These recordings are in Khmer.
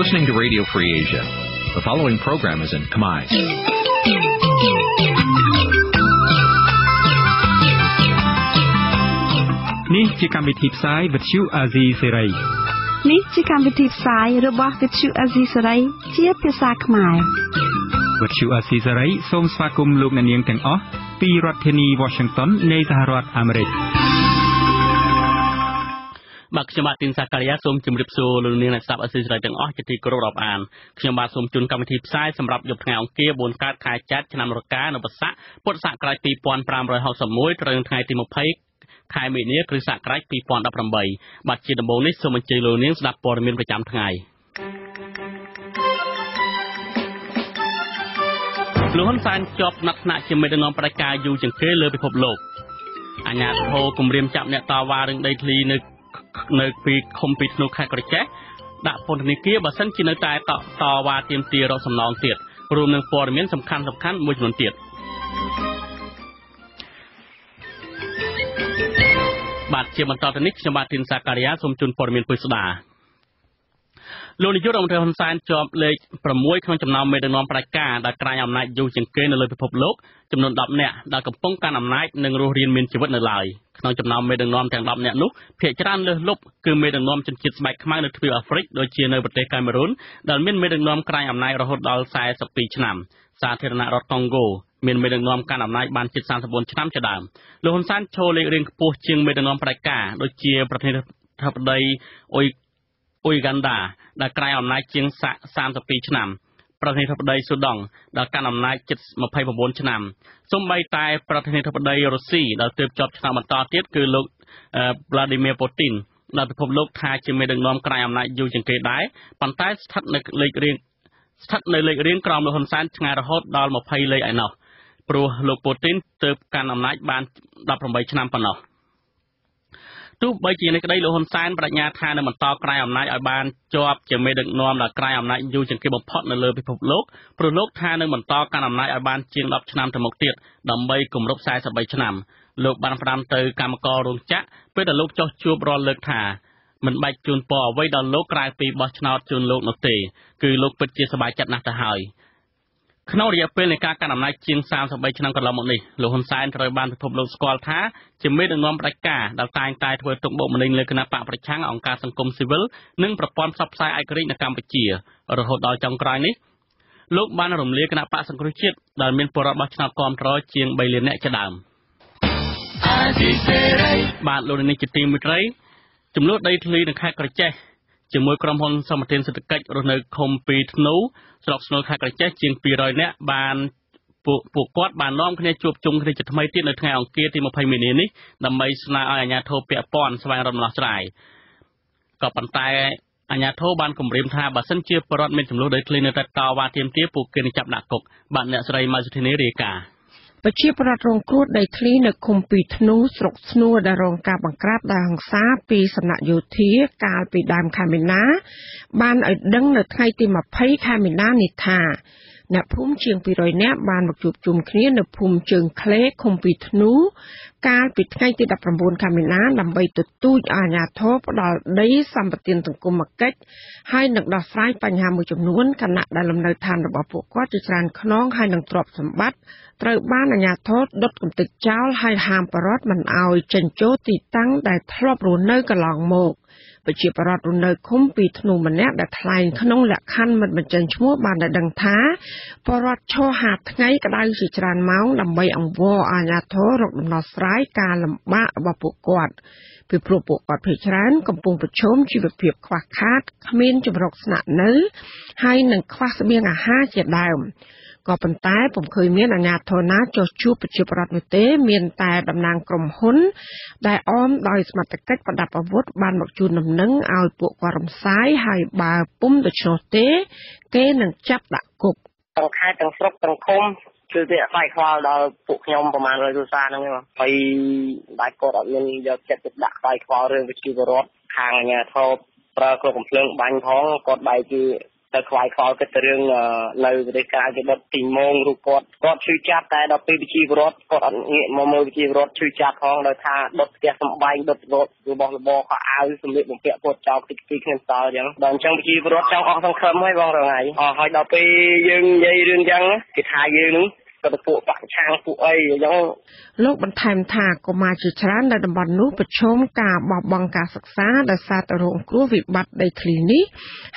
listening to Radio Free Asia. The following program is in Khmer. នេះជាកម្មវិធីផ្សាយវិទ្យុអាស៊ីសេរីនេះជាកម្មវិធីផ្សាយរបស់វិទ្យុអាស៊ីសេរីជាភាសាខ្មែរវិទ្យុអាស៊ីសេរីសូមស្វាគមន៍លោកអ្នកនាងទាំងអស់ពីរដ្ឋធានី Washington នៃសហរដ្ឋអាមេរិក បាទខ្ញុំបាទទីនសាការីយ៉ាសូមជម្រាបសួរលោកនាងអ្នកស្ដាប់អស៊ីសេរីទាំងអស់ជាទីគោរពរាប់អានខ្ញុំបាទសូមជូនកម្មវិធីផ្សាយសម្រាប់យប់ថ្ងៃអង្គារ4កើតខែចែកឆ្នាំរកានៅបស័កពុទ្ធសករាជ2561ត្រូវនៅថ្ងៃទី20ខែមីនាគ្រិស្តសករាជ2018បាទជាដំបូងនេះសូមអញ្ជើញលោកនាងស្ដាប់ព័ត៌មានប្រចាំថ្ងៃលោកហ៊ុនសែនជាប់ណាត់ថ្នាក់ជាមេដឹកនាំផ្ដាច់ការយូរជាងគេលើពិភពលោកអាញាធរគម្រាមចាប់អ្នកតវ៉ារឿងដីធ្លីនៅ នៅពីឃុំពីធ្នូខេត្តក្រចេះដាក់ពន្ធនាគារបើសិនជានៅតែតតវ៉ាទាមទាររកសំណងទៀតរួមនឹងព័ត៌មានសំខាន់សំខាន់មួយចំនួនទៀតបាទជាបន្តទៅនេះខ្ញុំបាទទីនសាការីយ៉ាសូមជូនព័ត៌មានពុស្ដា លោកនាយករដ្ឋមន្ត្រីហ៊ុនសែនជាប់លេខ6ក្នុងចំណោមមេដឹកនាំផ្ដាច់ការដែលក្រាញអំណាចយូរជាងគេនៅលើពិភពលោកចំនួន10នាក់ដែលកំពុងកាន់អំណាចនិងរស់រានមានជីវិតនៅឡើយក្នុងចំណោមមេដឹកនាំទាំង10នាក់នោះភាគច្រើនលើសលប់គឺមេដឹកនាំជនជាតិស្បែកខ្មៅនៅទ្វីបអាហ្វ្រិកដូចជានៅប្រទេសកាមេរុនដែលមានមេដឹកនាំក្រាញអំណាចរហូតដល់42ឆ្នាំសាធារណរដ្ឋកុងហ្គោមានមេដឹកនាំកាន់អំណាចបានជិត34ឆ្នាំជាដើមលោកហ៊ុនសែនឈរលេខរៀងខ្ពស់ជាងមេដឹកនាំផ្ដាច់ការដូចជាប្រធានាធិបតីអ៊ុយ អ៊ុយហ្គាន់ដាដែលក្រាញអំណាចជាង32ឆ្នាំប្រធានាធិបតីស៊ូដង់ដែលកាន់អំណាចជិត29ឆ្នាំសូម្បីតែប្រធានាធិបតីរុស្ស៊ីដែលទើបជាប់ឆ្នាំបន្តទៀតគឺលោក Vladimir Putin ដែលពិភពលោកថាជាមេដឹកនាំក្រាញអំណាចយូរជាងគេដែរប៉ុន្តែស្ថិតនៅលេខរៀងស្ថិតនៅលេខរៀងក្រោមលោកហ៊ុនសែនឆ្ងាយរហូតដល់20លេខឯណោះព្រោះលោកពូទីនទើបកាន់អំណាចបាន18ឆ្នាំប៉ុណ្ណោះ។ ទោះបីជានេះក្តីលោកហ៊ុនសែនបដិញ្ញាថានឹងបន្តក្រែងអំណាចឲ្យបានជាប់ជាមេដឹកនាំដ៏ក្រែងអំណាចយូរជាងគេបំផុតនៅលើពិភពលោកព្រោះលោកថានឹងបន្តកាន់អំណាចឲ្យបានជាង10ឆ្នាំទៅមុខទៀតដើម្បីគម្រប់43ឆ្នាំលោកបានផ្ដាំទៅកម្មកររោងចក្រពេលដែលលោកចុះជួបរាល់លើកថាមិនបាច់ជូនពរអ្វីដល់លោកក្រៅពីបោះឆ្នោតជូនលោកនោះទេគឺលោកពិតជាសប្បាយចិត្តណាស់ទៅហើយ។ ក្នុងរយៈពេលនៃការកាន់អំណាចជាង33ឆ្នាំកន្លងមកនេះលោកហ៊ុនសែនត្រូវបានពិភពលោកស្គាល់ថាជាមេដឹកនាំផ្ដាច់ការដែលតែងតែធ្វើទុកបុកម្នេញលើគណៈបកប្រឆាំងអង្គការសង្គមស៊ីវិលនិងប្រព័ន្ធផ្សព្វផ្សាយឯករាជ្យនៅកម្ពុជារហូតដល់ចុងក្រោយនេះលោកបានរំលាយគណៈបកសង្គ្រោះជាតិដែលមានពលរដ្ឋបោះឆ្នោតគាំទ្រជាង3លាននាក់ជាដើមបាទលោកនេះជាទីមួយត្រីចំនួនដីធ្លីនៅខេត្តក្រចេះ ជាមួយក្រុមហ៊ុនសមត្ថិនសេដ្ឋកិច្ចរស់នៅឃុំពីធ្នូស្រុកស្នូលខេត្តក្រចេះជាង200នាក់បានពួកពួកគាត់បាននាំគ្នាជួបជុំគ្នាជាថ្មីទៀតនៅថ្ងៃអង្គារទី20មីនានេះដើម្បីស្នើឲ្យអាជ្ញាធរពាក់ព័ន្ធស្វែងរកដំណោះស្រាយក៏ប៉ុន្តែអាជ្ញាធរបានគម្រាមថាបើសិនជាបរដ្ឋមានចំនួនដីធ្លីនៅតែតវ៉ាទាមទារពួកគេនឹងចាប់ដាក់គុកបាទអ្នកស្រីម៉ៅសុធីនីរាយការណ៍ ប្រជាប្រដ្ឋរងគ្រោះដីធ្លីនៅឃុំពីធ្នូស្រុកស្នួរដែលរងការបង្ក្រាបដោយហង្សាពីសំណាក់យោធាកាលពីដើមខែមីនាបានឲ្យដឹងនៅថ្ងៃទី20ខែមីនានេះថា អ្នកភូមិជាង200នាក់បានមកជួបជុំគ្នានៅភូមិជើងក្លេឃុំពីធ្នូ កាលពីថ្ងៃទី19ខែមីនាដើម្បីទទូចអាជ្ញាធរផ្ដាល់ដីសម្បត្តិសង្គមគិច្ចហើយនឹងដោះស្រាយបញ្ហាមួយចំនួនគណៈដែលលំនៅឋានរបស់ពួកគាត់ជាច្រើនខ្នងហើយនឹងទ្រព្យសម្បត្តិត្រូវបានអាជ្ញាធរដុតកំទេចចោលហើយហាមបរដ្ឋមិនអោយចេញចូលទីតាំងដែលធ្លាប់រស់នៅកន្លងមក ប្រជាប្រដ្ឋរស់នៅឃុំពីធ្នូម្នាក់ដែលថ្លែងក្នុងលក្ខខណ្ឌមិនបញ្ចេញឈ្មោះបានដឹងថាបរដ្ឋឈរហាថ្ងៃក្តៅជាច្រើនម៉ោងដើម្បីអង្វរអាជ្ញាធររកដំណោះស្រាយការលំបាករបស់ពួកគាត់ពីព្រោះពួកគាត់ភ័យច្រើនកំពុងប្រឈមជីវភាពខ្វះខាតគ្មានជំរកស្នាក់នៅហើយនឹងខ្វះស្បៀងអាហារជាដើម ក៏ប៉ុន្តែពុំឃើញមានអាជ្ញាធរណាចុះជួបប្រជាប្រដ្ឋនោះទេ មានតែតំណាងក្រុមហ៊ុន ដែលអមដោយសមត្ថកិច្ចប្រដាប់អាវុធបានមកជូនដំណឹងឲ្យពួកគាត់រំសាយហើយបើពុំដូច្នោះទេ គេនឹងចាប់ដាក់គុកទាំងខេត្តទាំងស្រុកទាំងឃុំគឺវាខ្លាយខ្វល់ដល់ពួកខ្ញុំប្រហែល100គ្រួសារហ្នឹងហើយបាទគាត់អត់មានយកចិត្តទុកដាក់ខ្លាយខ្វល់រឿងវិជាវរដ្ឋខាងអាជ្ញាធរប្រើគ្រប់កំភ្លើងបាញ់ផងគាត់បែរជា ទៅខ្វាយខ្វល់គិតទៅរឿងនៅប្រទេសក្រៅគេដុតទីម៉ងរូបគាត់គាត់ឈឺចាប់តែដល់ពេលវិជាវរដ្ឋគាត់អត់ងាកមកមើលវិជាវរដ្ឋឈឺចាប់ផងដោយថាដុតផ្ទះសំបែងដុតរត់របស់របរខោអាវសម្លៀកបំពាក់គាត់ចោលតិចតិចគ្នាសល់អញ្ចឹងដល់អញ្ចឹងវិជាវរដ្ឋចង់អស់សង្ឃឹមហើយបងរងថ្ងៃអស់ហើយដល់ពេលយើងនិយាយរឿងអញ្ចឹងគេថាយើងនឹងក៏ ទៅពួកបកឆាំងពួកអីអញ្ចឹងលោកបន្ថែមថាកុមារជាច្រើននៅតំបន់នោះប្រឈមការបោះបង់ការសិក្សាដោយសារតែរងគ្រោះវិបត្តិដីធ្លីនេះ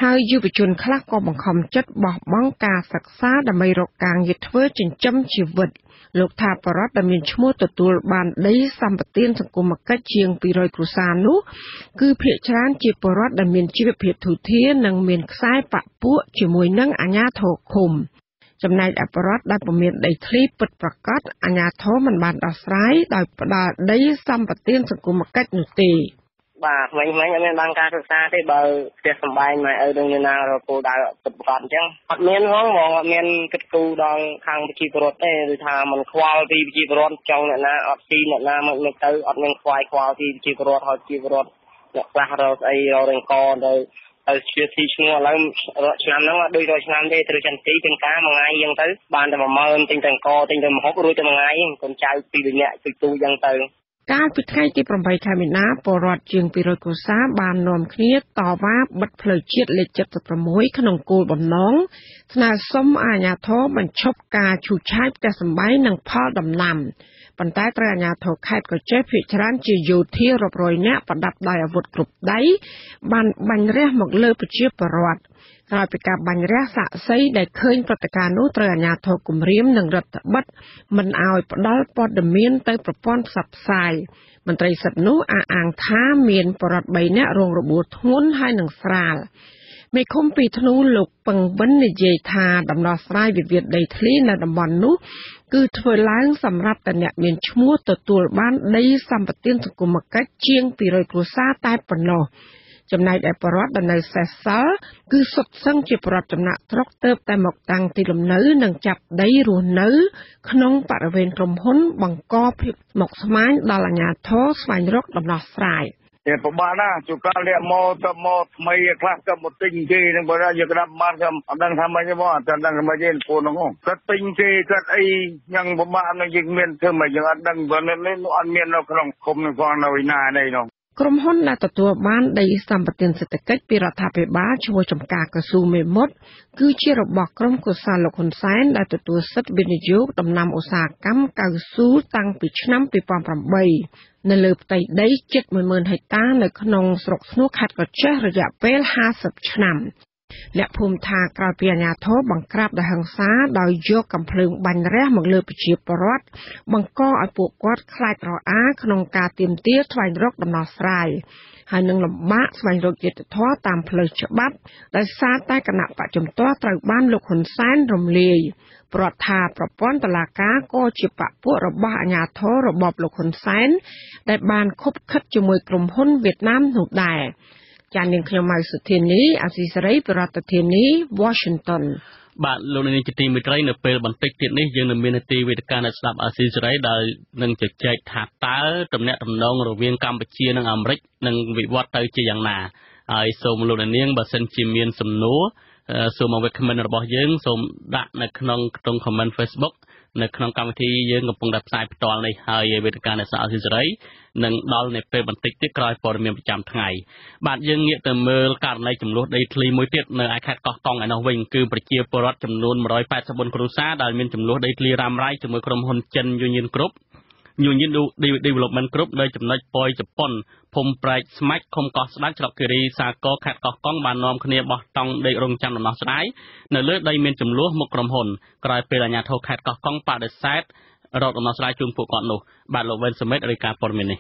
ហើយយុវជនខ្លះក៏បង្ខំចិត្តបោះបង់ការសិក្សាដើម្បីរកការងារធ្វើចិញ្ចឹមជីវិតលោកថាបរដ្ឋដែលមានឈ្មោះទទួលបានដីសម្បត្តិសង្គមគិច្ចជាង200គ្រួសារនោះគឺភ្នាក់ច្រើនជាបរដ្ឋដែលមានជីវភាពធូរធារនិងមានខ្សែបពួកជាមួយនឹងអាជ្ញាធរឃុំ ចំណែកអបរដ្ឋដែលពុំមានដីធ្លីពិតប្រាកដអាជ្ញាធរមិនបានដោះស្រាយដោយផ្ដល់ដីសម្បត្តិសង្គមគិច្ចនោះទេបាទមិញមិញអត់មានបានការសិក្សាទេបើផ្ទះសម្បែងម៉ែឪនឹងមានណារកគោលដៅពិតប្រាកដអញ្ចឹងអត់មានផងហ្មងអត់មានគិតគូរដល់ខាងវិជាពរដ្ឋទេគឺថាมันខ្វល់ពីវិជាពរដ្ឋចង់អ្នកណាអត់ស៊ីអ្នកណាមិនមិនទៅអត់មានខ្វាយខ្វល់ពីវិជាពរដ្ឋហើយវិជាពរដ្ឋអ្នកខ្លះរកស្អីរករងកទៅ ទៅជាទីឈ្មោះឥឡូវឆ្នាំហ្នឹងដូចរយឆ្នាំទេត្រូវចន្ទទីទាំងការមួយថ្ងៃអញ្ចឹងទៅបានតែ10000ទិញតែអង្គទិញតែម្ហូបរួចតែមួយថ្ងៃកូនចៅពីរនាក់ទូទូអញ្ចឹងទៅកាលពីថ្ងៃទី8ខែមីនាពលរដ្ឋជាង200គ្រួសារបាននាំគ្នាតវ៉ាបិទផ្លូវជាតិលេខ76ក្នុងគោលបំណងស្នើសុំអាជ្ញាធរបញ្ឈប់ការឈូសឆាយផ្ទះសម្បែងនិងផលដំណាំ ប៉ុន្តែត្រូវអាជ្ញាធរខេត្តក៏ចេះភ័យច្រើនជាយោធារាប់រយនាក់ប្រដាប់ដោយអាវុធគ្រប់ដៃបានបាញ់រះមកលើប្រជាពលរដ្ឋក្រោយពីការបាញ់រះសាក់សីដែលឃើញព្រឹត្តិការណ៍នោះត្រូវអាជ្ញាធរគម្រាមនិងរដ្ឋបិទមិនអោយផ្ដាល់ព័ត៌មានទៅប្រព័ន្ធផ្សព្វផ្សាយមន្ត្រីសិទ្ធិនោះអះអាងថាមានបរិវត្ត3នាក់រងរបួសធ្ងន់ហើយនឹងស្រាលមេឃុំពីធ្នូលោកពឹងវិននិយាយថាដំណោះស្រាយវិវាទដីធ្លីនៅតំបន់នោះ គឺធ្វើឡើងសម្រាប់តែអ្នកមានឈ្មោះទទួលបានដីសម្បត្តិសង្គមគិច្ចជាង200គ្រួសារតែប៉ុណ្ណោះចំណែកឯបរដ្ឋដែលនៅសេសសល់គឺសុទ្ធសឹងជាបរដ្ឋចំណាក់ស្រុកទៅតែមកតាំងទីលំនៅនិងចាប់ដីរស់នៅ ក្នុងបរិវេណក្រុមហ៊ុនបង្កភាពមកស្មាញដល់អាជ្ញាធរស្វែងរកដំណោះស្រាយ។ វាពិបាកណាស់ជួកាលលាក់មកទៅមកថ្មីខ្លះទៅមកទិញគេនឹងបើយកក្តាប់បានខ្ញុំអត់ដឹងថាម៉េចទេបងអត់ដឹងថាម៉េចទេពូនោះគាត់ទិញគេគាត់អីយ៉ាងពិបាកនឹងយើងមានធ្វើម៉េចយើងអត់ដឹងបើនេះអត់មាននៅក្នុងគុំនឹងផងនៅឯណានេះនោះក្រុមហ៊ុនដែលទទួលបានដីសម្បត្តិសេដ្ឋកិច្ចពីរដ្ឋាភិបាលឈ្មោះចំការកស៊ូមេមត់គឺជារបស់ក្រុមគូសាលោកហ៊ុនសែនដែលទទួលសិទ្ធិវិនិយោគដំណាំឧស្សាហកម្មកៅស៊ូតាំងពីឆ្នាំ2008 នៅលើផ្ទៃដីជិត10000ហិកតានៅក្នុងស្រុកស្នួខេត្តកោះចេះរយៈពេល50ឆ្នាំអ្នកភូមិថាក្រោយពីអាជ្ញាធរបង្ក្រាបដោយហិង្សាដោយយកកំភ្លើងបាញ់រះមកលើប្រជាពលរដ្ឋបង្កឲ្យពួកគាត់ខ្លាចរអាក្នុងការទាមទារស្វែងរកដំណោះស្រាយហើយនឹងលំបាកស្វែងរកយុត្តិធម៌តាមផ្លូវច្បាប់ដោយសារតែគណៈបច្ចុប្បន្នត្រូវបានលោកហ៊ុនសែនរំលាយ ប្រត់ថាប្រព័ន្ធតឡាការក៏ជាបពពួករបស់អាជ្ញាធររបបលោកហ៊ុនសែនដែលបានខົບខិតជាមួយក្រុមហ៊ុនវៀតណាមនោះដែរចាននាងខ្ញុំម៉ៅសុធានីអាស៊ីសេរីប្រធានាធិបតី Washington បាទលោកនាងជាទីមេត្រីនៅពេលបន្តិចទៀតនេះយើងនឹងមាននីតិវេទិកានៅស្ដាប់អាស៊ីសេរីដែលនឹងជជែកថាតើតំណែងតំណងរវាងកម្ពុជានិងអាមេរិកនឹងវិវត្តទៅជាយ៉ាងណាហើយសូមលោកនាងបើសិនជាមានសំណួរ សូមមក comment របស់យើងសូមដាក់នៅក្នុងក្នុង comment Facebook នៅក្នុងកម្មវិធីយើងកំពុងតែផ្សាយផ្ទាល់នេះហើយវេទិកានៃសារអសិរ័យនឹងដល់នៅពេលបន្តិចទៀតក្រោយព័ត៌មានប្រចាំថ្ងៃបាទយើងងាកទៅមើលករណីចំនួនដីធ្លីមួយទៀតនៅឯខេត្តកោះកុងឯនោះវិញគឺប្រជាពលរដ្ឋចំនួន184គ្រួសារដែលមានចំនួនដីធ្លីរ៉ាំរ៉ៃជាមួយក្រុមហ៊ុនចិនយូនីនគ្រប់ Union Development Group នៅចំណុចពយជប៉ុនភូមិប្រែកស្មាច់ឃុំកោះស្ដាច់ស្រុកគិរីសាគរខេត្តកោះកុងបាននាំគ្នាបោះតង់ដេករងចាំដំណោះស្រាយនៅលើដីមានចំនួនមុខក្រុមហ៊ុនក្រោយពេលអាជ្ញាធរខេត្តកោះកុងបដិសេធរកដំណោះស្រាយជូនពួកគាត់នោះបាទលោកវ៉ិនសមិទ្ធរាយការណ៍ព័ត៌មាននេះ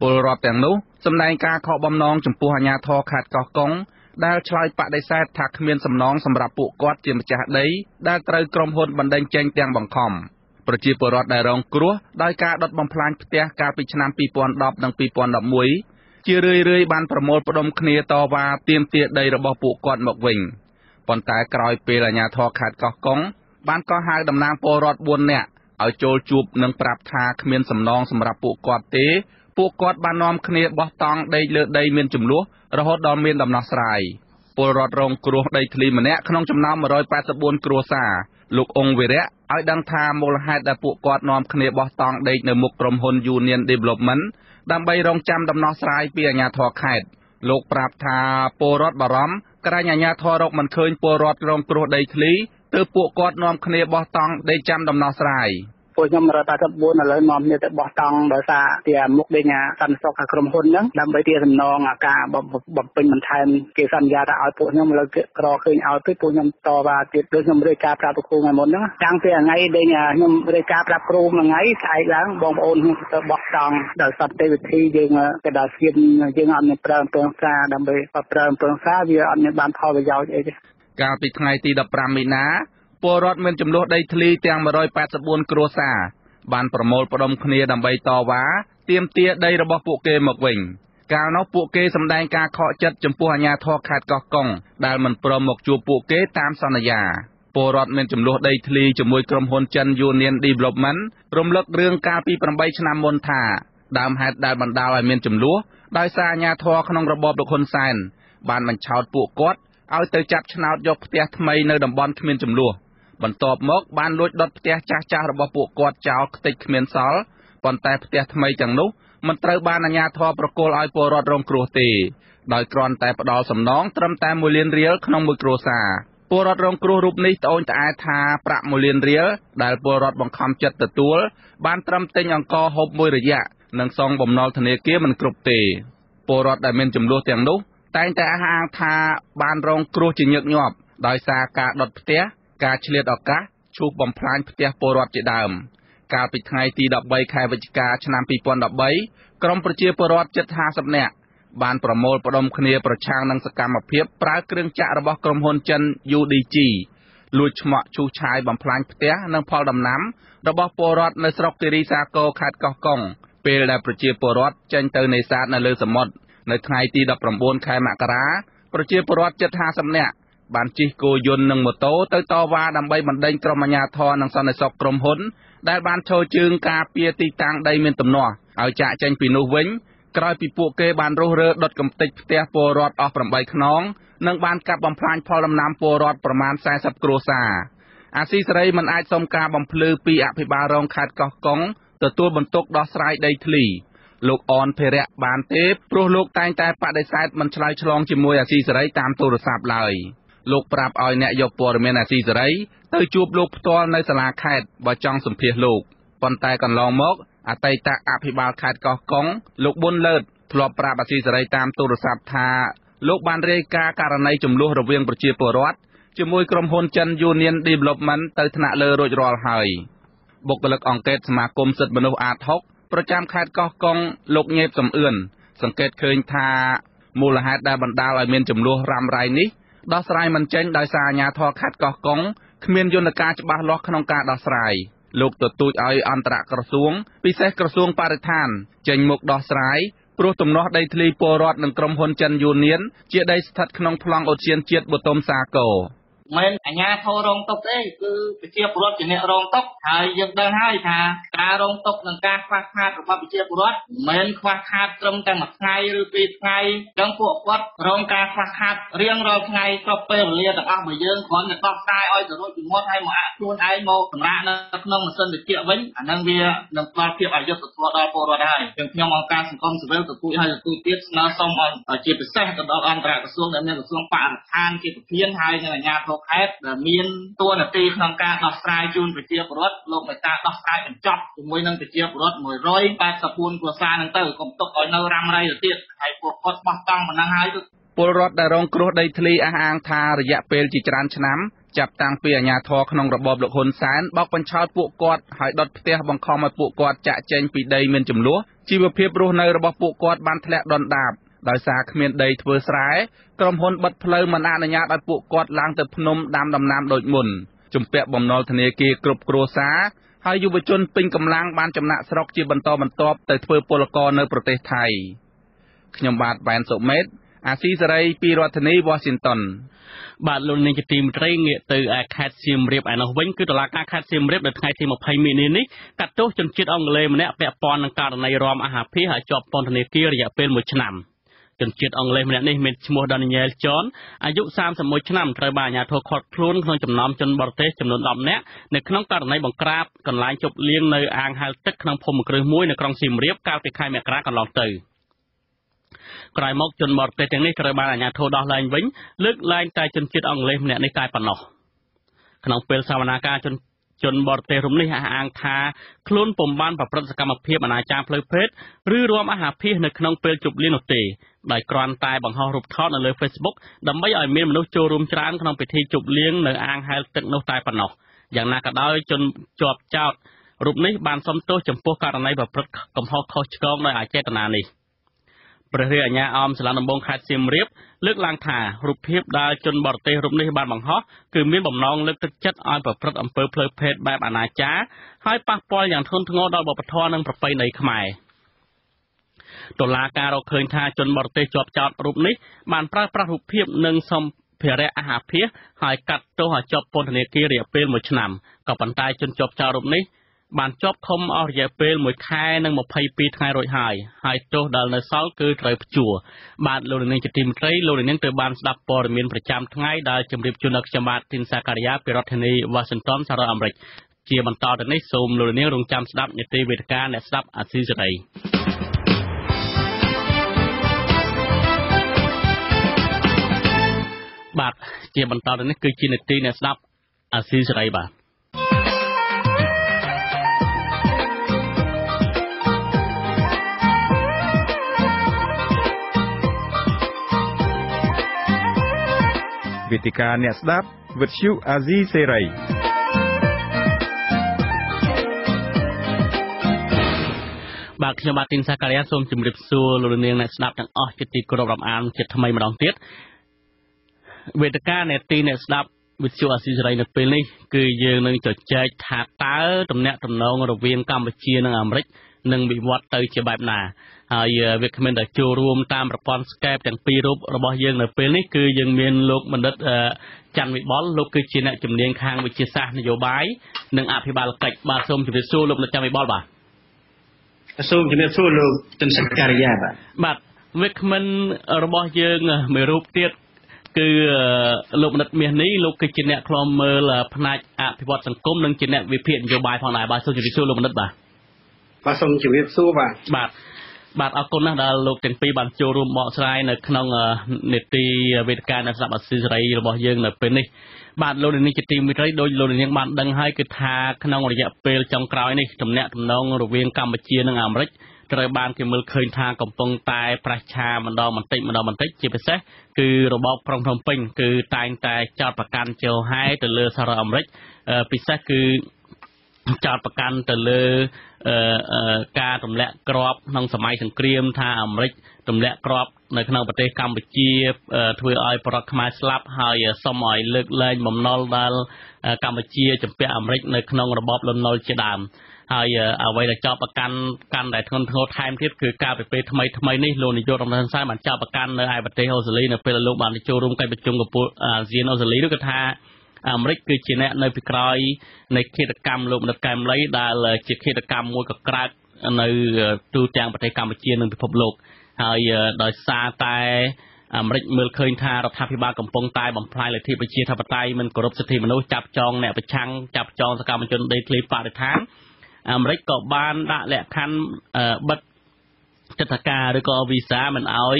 ពលរដ្ឋទាំងនោះសម្ដែងការខកបំណងចំពោះអាជ្ញាធរខេត្តកោះកុងដែលឆ្លើយបដិសេធថាគ្មានសំណងសម្រាប់ពួកគាត់ជាម្ចាស់ដីដែលត្រូវក្រុមហ៊ុនបណ្ដេញចេញទាំងបង្ខំ។ ប្រជាពលរដ្ឋដែលរងគ្រោះដោយការដុតបំផ្លាញផ្ទះកាលពីឆ្នាំ2010និង2011ជារឿយៗបានប្រមូលផ្ដុំគ្នាតវ៉ាទាមទារដីរបស់ពួកគាត់មកវិញប៉ុន្តែក្រោយពេលអាជ្ញាធរខេត្តកោះកុងបានកោះហៅតំណាងពលរដ្ឋ4នាក់ឲ្យចូលជួបនិងប្រាប់ថាគ្មានសំណងសម្រាប់ពួកគាត់ទេ ពួកគាត់បាននាំគ្នាបោះតង់ដេកលើដីមានចំនួនរហូតដល់មានដំណោះស្រាយពលរដ្ឋរងគ្រោះដីធ្លីម្នាក់ក្នុងចំណោម184គ្រួសារ លោកអង្គវិរៈឲ្យដឹងថាមូលហេតុដែលពួកគាត់នាំគ្នាបោះតង់ដេកនៅមុខក្រុមហ៊ុន Union Development ដើម្បីរងចាំដំណោះស្រាយពីអាជ្ញាធរខេត្តលោកប្រាប់ថាពលរដ្ឋបារម្ភក្រែងអាជ្ញាធររកមិនឃើញពលរដ្ឋរងគ្រោះដីធ្លីទើបពួកគាត់នាំគ្នាបោះតង់ដេកចាំដំណោះស្រាយ។ ពួកខ្ញុំ184ឥឡូវនាំគ្នាទៅបោះតង់ដោយសារទីមុខដេញសន្តិសុខខាងក្រុមហ៊ុនហ្នឹងដើម្បីទីសំណងអាការបំពេញបន្ថែមគេសន្យាថាឲ្យពួកខ្ញុំឥឡូវក្រឃើញឲ្យទៅពួកខ្ញុំតវ៉ាទៀតដូចខ្ញុំរាយការណ៍ប្រាប់គ្រូថ្ងៃមុនហ្នឹងតាំងពីថ្ងៃដេញខ្ញុំរាយការណ៍ប្រាប់គ្រូមួយថ្ងៃស្អែកឡើងបងប្អូនខ្ញុំទៅបោះតង់ដល់សន្តិវិធីយើងក៏ដល់ស្គៀនយើងអត់មានប្រើពើសារដើម្បីប្រើពើសារវាអត់មានបានផលប្រយោជន៍អីទេកាលពីថ្ងៃទី15មីនា ពលរដ្ឋមានចំនួនដីធ្លីទាំង184គ្រួសារបានប្រមូលផ្ដុំគ្នាដើម្បីតវ៉ាទាមទារដីរបស់ពួកគេមកវិញកាលនោះពួកគេសម្ដែងការខកចិត្តចំពោះអាជ្ញាធរខេត្តកោះកុងដែលមិនព្រមមកជួបពួកគេតាមសន្យាពលរដ្ឋមានចំនួនដីធ្លីជាមួយក្រុមហ៊ុនចិន Union Development រំលឹករឿងកាលពី8ឆ្នាំមុនថាដើមហេតុដែលបណ្ដាលឲ្យមានចំនួនដោយសារអាជ្ញាធរក្នុងរបបលោកហ៊ុនសែនបានបញ្ឆោតពួកគាត់ឲ្យទៅចាប់ឆ្នោតយកផ្ទះថ្មីនៅតំបន់គ្មានចំនួន បន្ទាប់មកបានលួចដុតផ្ទះចាស់ចាស់របស់ពួកគាត់ចោលខ្ទេចគ្មានសល់ប៉ុន្តែផ្ទះថ្មីទាំងនោះមិនត្រូវបានអាជ្ញាធរប្រគល់ឲ្យពលរដ្ឋរងគ្រោះទេដោយគ្រាន់តែផ្ដល់សំណងត្រឹមតែ1លានរៀលក្នុងមួយគ្រួសារពលរដ្ឋរងគ្រោះរូបនេះត្អូញត្អែថាប្រាក់1លានរៀលដែលពលរដ្ឋបង្ខំចិត្តទទួលបានត្រឹមទិញអង្ករហូបមួយរយៈនិងសងបំណុលធនាគារមិនគ្រប់ទេពលរដ្ឋដែលមានចំនួនទាំងនោះតែងតែអះអាងថាបានរងគ្រោះជាញឹកញាប់ដោយសារការដុតផ្ទះ ការឆ្លៀតឱកាសឈូសបំផ្លាញផ្ទះពលរដ្ឋជាដើមកាលពីថ្ងៃទី13ខែវិច្ឆិកាឆ្នាំ2013ក្រមប្រជាពលរដ្ឋជិត50នាក់បានប្រមូលផ្ដុំគ្នាប្រឆាំងនឹងសកម្មភាពប្រើគ្រឿងចាក់របស់ក្រុមហ៊ុនចិន UDG លួចឆ្មក់ឈូសឆាយបំផ្លាញផ្ទះនិងផលដំណាំ របស់ពលរដ្ឋនៅស្រុកគិរីសាគរខេត្តកោះកុងពេលដែលប្រជាពលរដ្ឋចេញទៅនេសាទនៅលើសមុទ្រនៅថ្ងៃទី19ខែមករាប្រជាពលរដ្ឋជិត50នាក់ បានជិះគោយន្តនិងម៉ូតូទៅតវ៉ាដើម្បីបណ្ដេញក្រុមអាជ្ញាធរនិងសន្តិសុខក្រុមហ៊ុន ដែលបានឈរជើងការពារទីតាំងដីមានទំនាស់ឲ្យចាក់ចេញពីនោះវិញក្រោយពីពួកគេបានរុះរើដុតកំទេចផ្ទះពលរដ្ឋអស់8ខ្នងនិងបានកាប់បំផ្លាញផលដំណាំពលរដ្ឋប្រមាណ40គ្រួសារអាស៊ីសេរីមិនអាចសុំការបំភ្លឺពីអភិបាលរងខេត្តកោះកុងទទួលបន្ទុកដោះស្រាយដីធ្លីលោកអនភិរៈបានទេព្រោះលោកតែងតែបដិសេធមិនឆ្លើយឆ្លងជាមួយអាស៊ីសេរីតាមទូរស័ព្ទឡើយ។ លោកប្រាប់ឲ្យអ្នកយកព័ត៌មានអាស៊ីសេរីទៅជួបលោកផ្ទាល់នៅសាលាខេត្តបើចង់សម្ភាសលោកប៉ុន្តែកន្លងមកអតីតអភិបាលខេត្តកោះកុងលោកប៊ុនលើតធ្លាប់ប្រាប់អាស៊ីសេរីតាមទូរស័ព្ទថាលោកបានរាយការណ៍ករណីចំនួនរវាងប្រជាពលរដ្ឋជាមួយក្រុមហ៊ុនចិន Union Development ទៅថ្នាក់លើរួចរាល់ហើយបុគ្គលិកអង្គការសមាគមសិទ្ធិមនុស្សអាត6ប្រចាំខេត្តកោះកុងលោកញេបសំអឿនសង្កេតឃើញថាមូលហេតុដែលបណ្ដាលឲ្យមានចំនួនរ៉ាំរ៉ៃនេះ ដោះស្រាយមិនចេញដោយសារអាជ្ញាធរខេត្តកោះកុងគ្មានយន្តការច្បាស់លាស់ក្នុងការដោះស្រាយលោកទទូចឲ្យអន្តរក្រសួង ពិសេសក្រសួងបរិស្ថាន ចេញមុខដោះស្រាយព្រោះទំនាស់ដីធ្លីពលរដ្ឋនិងក្រុមហ៊ុនចិនយូនៀនជាដីស្ថិតក្នុងប្លង់អូសៀនជាតិបូតុមសាគរ មិនអាញាធររងទុកទេគឺប្រជាពលរដ្ឋជាអ្នករងទុកហើយយើងដឹងហើយថាការរងទុកនិងការខ្វះខាតរបស់ប្រជាពលរដ្ឋមិនខ្វះខាតត្រឹមតែមួយថ្ងៃឬពីរថ្ងៃចឹងពួកគាត់រងការខ្វះខាតរៀងរាល់ថ្ងៃគ្រប់ពេលវេលាទាំងអស់របស់យើងគ្រាន់តែដោះស្រាយឲ្យទៅរួចពីមាត់ហើយមកអាក់ខ្លួនឯងមកសម្រាប់នៅក្នុងម៉ាស៊ីនត្រជាក់វិញអានឹងវានឹងផ្ដល់ភាពអយុត្តិធម៌ដល់ពលរដ្ឋហើយចឹងខ្ញុំអង្គការសង្គមស៊ីវិលទៅគួយឲ្យទៅគួយទៀតស្នើសុំឲ្យជាពិសេសទៅដល់អន្តរក្រសួងដែលមានក្រសួងបរិស្ថានជាប្រធានហើយនិងអាជ្ញាធរខេត្តដែលមានតួនាទីក្នុងការដោះស្រាយជូនប្រជាពលរដ្ឋលោកមេតាដោះស្រាយបញ្ចប់ជាមួយនឹងប្រជាពលរដ្ឋ184គ្រួសារហ្នឹងទៅកុំទុកឲ្យនៅរ៉ាំរ៉ៃទៅទៀតហើយពួកគាត់បោះតង់ប៉ុណ្ណឹងហើយពលរដ្ឋដែលរងគ្រោះដីធ្លីអះអាងថារយៈពេលជាច្រើនឆ្នាំចាប់តាំងពីអាញាធរក្នុងរបបលោកហ៊ុនសែនបោកបញ្ឆោតពួកគាត់ហើយដុតផ្ទះបង្ខំឲ្យពួកគាត់ចាក់ចែងពីដីមានចំនួនជីវភាពរស់នៅរបស់ពួកគាត់បានធ្លាក់ដុនដាប ដោយសារគ្មានដីធ្វើស្រែក្រុមហ៊ុនបិទផ្លូវមិនអនុញ្ញាតឲ្យពួកគាត់ឡើងទៅភ្នំដាំដំណាំដូចមុនជំពាក់បំណុលធនាគារគ្រប់គ្រួសារហើយយុវជនពេញកម្លាំងបានចំណាក់ស្រុកជាបន្តបន្ទាប់ទៅធ្វើពលករនៅប្រទេសថៃខ្ញុំបាទវ៉ែនសុមេតអាស៊ីសេរីពីរដ្ឋធានី Washington បាទលោកនាងជាទីមេត្រីងាកទៅឯខេត្តសៀមរាបឯនោះវិញគឺតុលាការខេត្តសៀមរាបនៅថ្ងៃទី20មីនានេះកាត់ទោសជនជាតិអង់គ្លេសម្នាក់ពាក់ព័ន្ធនឹងករណីរំអាហារភីហើយជាប់ពន្ធនាគាររយៈពេល1ឆ្នាំ។ ជនជាតិអង់គ្លេសម្នាក់នេះមានឈ្មោះ Daniel John អាយុ31ឆ្នាំត្រូវបានអាជ្ញាធរឃាត់ខ្លួនក្នុងចំណោមជនបរទេសចំនួន10នាក់នៅក្នុងករណីបង្ក្រាបកន្លែងជប់លៀងនៅអាងហែលទឹកក្នុងភូមិគ្រឹះមួយនៅក្រុងសៀមរាបកាលពីខែមករាកន្លងទៅក្រោយមកជនបរទេសទាំងនេះត្រូវបានអាជ្ញាធរដោះលែងវិញលើកលែងតែជនជាតិអង់គ្លេសម្នាក់នេះតែប៉ុណ្ណោះក្នុងពេលសវនាការជន ជនបរទេសរំនេះអះអាងថាខ្លួនពុំបានប្រព្រឹត្តសកម្មភាពអនាចារផ្លូវភេទឬរួមអាហារភាសនៅក្នុងពេលជប់លៀងនោះទេដោយគ្រាន់តែបង្ហោះរូបថតនៅលើ Facebook ដើម្បីឲ្យមានមនុស្សចូលរួមច្រើនក្នុងពិធីជប់លៀងនៅអាងហែលទឹកនោះតែប៉ុណ្ណោះយ៉ាងណាក៏ដោយជនជាប់ចោតរូបនេះបានសុំទោសចំពោះករណីប្រព្រឹត្តកំហុសខុសឆ្គងដោយអចេតនានេះ។ ព្រះរាជអាជ្ញាអមសាលាដំបងខេត្តសៀមរាបលើកឡើងថារូបភាពដែលជនបរទេសរូបនេះបានបង្ហោះគឺមានបំណងលើកទឹកចិត្តឲ្យប្រព្រឹត្តអំពើផ្លូវភេទបែបអនាចារហើយប៉ះពាល់យ៉ាងធ្ងន់ធ្ងរដល់វប្បធម៌និងប្រពៃណីខ្មែរតុលាការរកឃើញថាជនបរទេសជាប់ចោតរូបនេះបានប្រើប្រាស់រូបភាពនិងសម្ភារៈអាហារភាសហើយកាត់ទោសឲ្យជាប់ពន្ធនាគាររយៈពេល1ឆ្នាំក៏ប៉ុន្តែជនជាប់ចោតរូបនេះ បានជាប់ឃុំអស់រយៈពេល1ខែនិង22ថ្ងៃរួចហើយហើយទោសដែលនៅសល់គឺត្រូវព្យួរបាទលោកនាងជាទីមេត្រីលោកនាងទៅបានស្ដាប់ព័ត៌មានប្រចាំថ្ងៃដែលជម្រាបជូនដល់ខ្ញុំបាទទីនសាការីយ៉ាពីរដ្ឋធានី Washington សហរដ្ឋអាមេរិកជាបន្តទៅនេះសូមលោកនាងរងចាំស្ដាប់នីតិវេទិកាអ្នកស្ដាប់អាស៊ីសេរីបាទជាបន្តទៅនេះគឺជានីតិអ្នកស្ដាប់អាស៊ីសេរីបាទ វេទិកាអ្នកស្ដាប់វិទ្យុអាស៊ីសេរីបាទខ្ញុំបាទទីនសាការីយ៉ាសូមជម្រាបសួរលោកនាងអ្នកស្ដាប់ទាំងអស់ជាទីគោរពរាប់អានជាថ្មីម្ដងទៀតវេទិកាអ្នកទីអ្នកស្ដាប់វិទ្យុអាស៊ីសេរីនៅពេលនេះគឺយើងនឹងជជែកថាតើតំណែងតំណងរវាងកម្ពុជានិងអាមេរិក នឹងវិវត្តទៅជាបែបណាហើយវាគ្មានតែចូលរួមតាមប្រព័ន្ធ Skype ទាំងពីររូបរបស់យើងនៅពេលនេះគឺយើងមានលោកបណ្ឌិតច័ន្ទវិបុលលោកគឺជាអ្នកជំនាញខាងវិទ្យាសាស្ត្រនយោបាយនិងអភិបាលកិច្ចបាទសូមជម្រាបសួរលោកបណ្ឌិតច័ន្ទវិបុលបាទសូមជម្រាបសួរលោកទិនសិការីយ៉ាបាទបាទវាគ្មិនរបស់យើងមួយរូបទៀតគឺលោកបណ្ឌិតមាសនេះលោកគឺជាអ្នកខ្លំមើលផ្នែកអភិវឌ្ឍសង្គមនិងជាអ្នកវិភាគនយោបាយផងដែរបាទសូមជម្រាបសួរលោកបណ្ឌិតបាទ បាទសូមជម្រាបសួរបាទបាទបាទអរគុណណាស់ដែលលោកទាំងពីរបានចូលរួមបកស្រាយនៅក្នុងនេតិវេទិកានៃស្ដាប់អសិរ័យរបស់យើងនៅពេលនេះបាទលោកនាងជាទីមេត្រីដោយលោកនាងបានដឹងហើយគឺថាក្នុងរយៈពេលចុងក្រោយនេះទំនាក់ទំនងរវាងកម្ពុជានិងអាមេរិកត្រូវបានគេមើលឃើញថាកំពុងតែប្រឆាម្ដងបន្តិចម្ដងបន្តិចជាពិសេសគឺរបបក្រុងភ្នំពេញគឺតែងតែចោតប្រកាន់ជោហែទៅលើសហរដ្ឋអាមេរិកពិសេសគឺចោតប្រកាន់ទៅលើ ការទម្លាក់ក្របក្នុងសម័យសង្គ្រាម ថាអាមេរិកទម្លាក់ក្របនៅក្នុងប្រទេសកម្ពុជាធ្វើឲ្យប្រដ្ឋខ្មែរស្លាប់ហើយសុំឲ្យលើកលែងបំណុលដល់កម្ពុជាជំពាក់អាមេរិកនៅក្នុងរបបលន់នល់ជាដើមហើយអ្វីដែលចោតប្រកាន់កាន់តែធ្ងន់ធ្ងរថែមទៀតគឺការប្រពៃថ្មីថ្មីនេះលោកនាយករដ្ឋមន្ត្រីហ៊ុនសែនបានចោតប្រកាន់នៅឯប្រទេសអូស្ត្រាលីនៅពេលលោកបានចូលរួមកិច្ចប្រជុំកំពូលអាស៊ានអូស្ត្រាលីនោះគឺថា អាមេរិកគឺជាអ្នកនៅពីក្រោយនៃឃាតកម្មលោកមនិតកែមលីដែលជាឃាតកម្មមួយកក្រើកនៅទូទាំងប្រទេសកម្ពុជានិងពិភពលោកហើយដោយសារតែអាមេរិកមើលឃើញថារដ្ឋាភិបាលកំពុងតែបំផ្លាញលទ្ធិប្រជាធិបតេយ្យមិនគោរពសិទ្ធិមនុស្សចាប់ចងអ្នកប្រឆាំងចាប់ចងសកម្មជនដេកឃ្លីបរិស្ថានអាមេរិកក៏បានដាក់លក្ខខណ្ឌបិទ ចិត្តការឬក៏វីសាមិនអោយ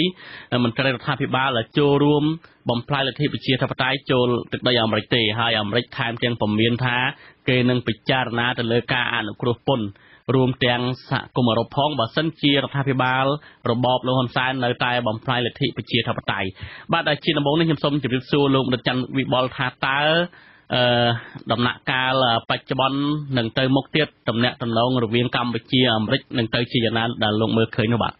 មន្ត្រីរដ្ឋាភិបាលចូលរួមបំផ្លាញលទ្ធិប្រជាធិបតេយ្យចូលទឹកដីអាមេរិកទេហើយអាមេរិកថែមទាំងពមៀនថាគេនឹងពិចារណាទៅលើការអនុគ្រោះពន្ធរួមទាំងសហគមន៍អឺរ៉ុបផងបើសិនជារដ្ឋាភិបាលរបបលោកហ៊ុនសែននៅតែបំផ្លាញលទ្ធិប្រជាធិបតេយ្យបាទដែលជាដំបូងនេះខ្ញុំសូមជម្រាបសួរលោកមនិតច័ន្ទវិបុលថាតើ អឺដំណាក់កាលបច្ចុប្បន្ននឹងទៅមុខទៀតតំណាក់តំណងរវាងកម្ពុជាអាមេរិកនឹងទៅជាយ៉ាងណាដែលលោកមើលឃើញនោះបាទ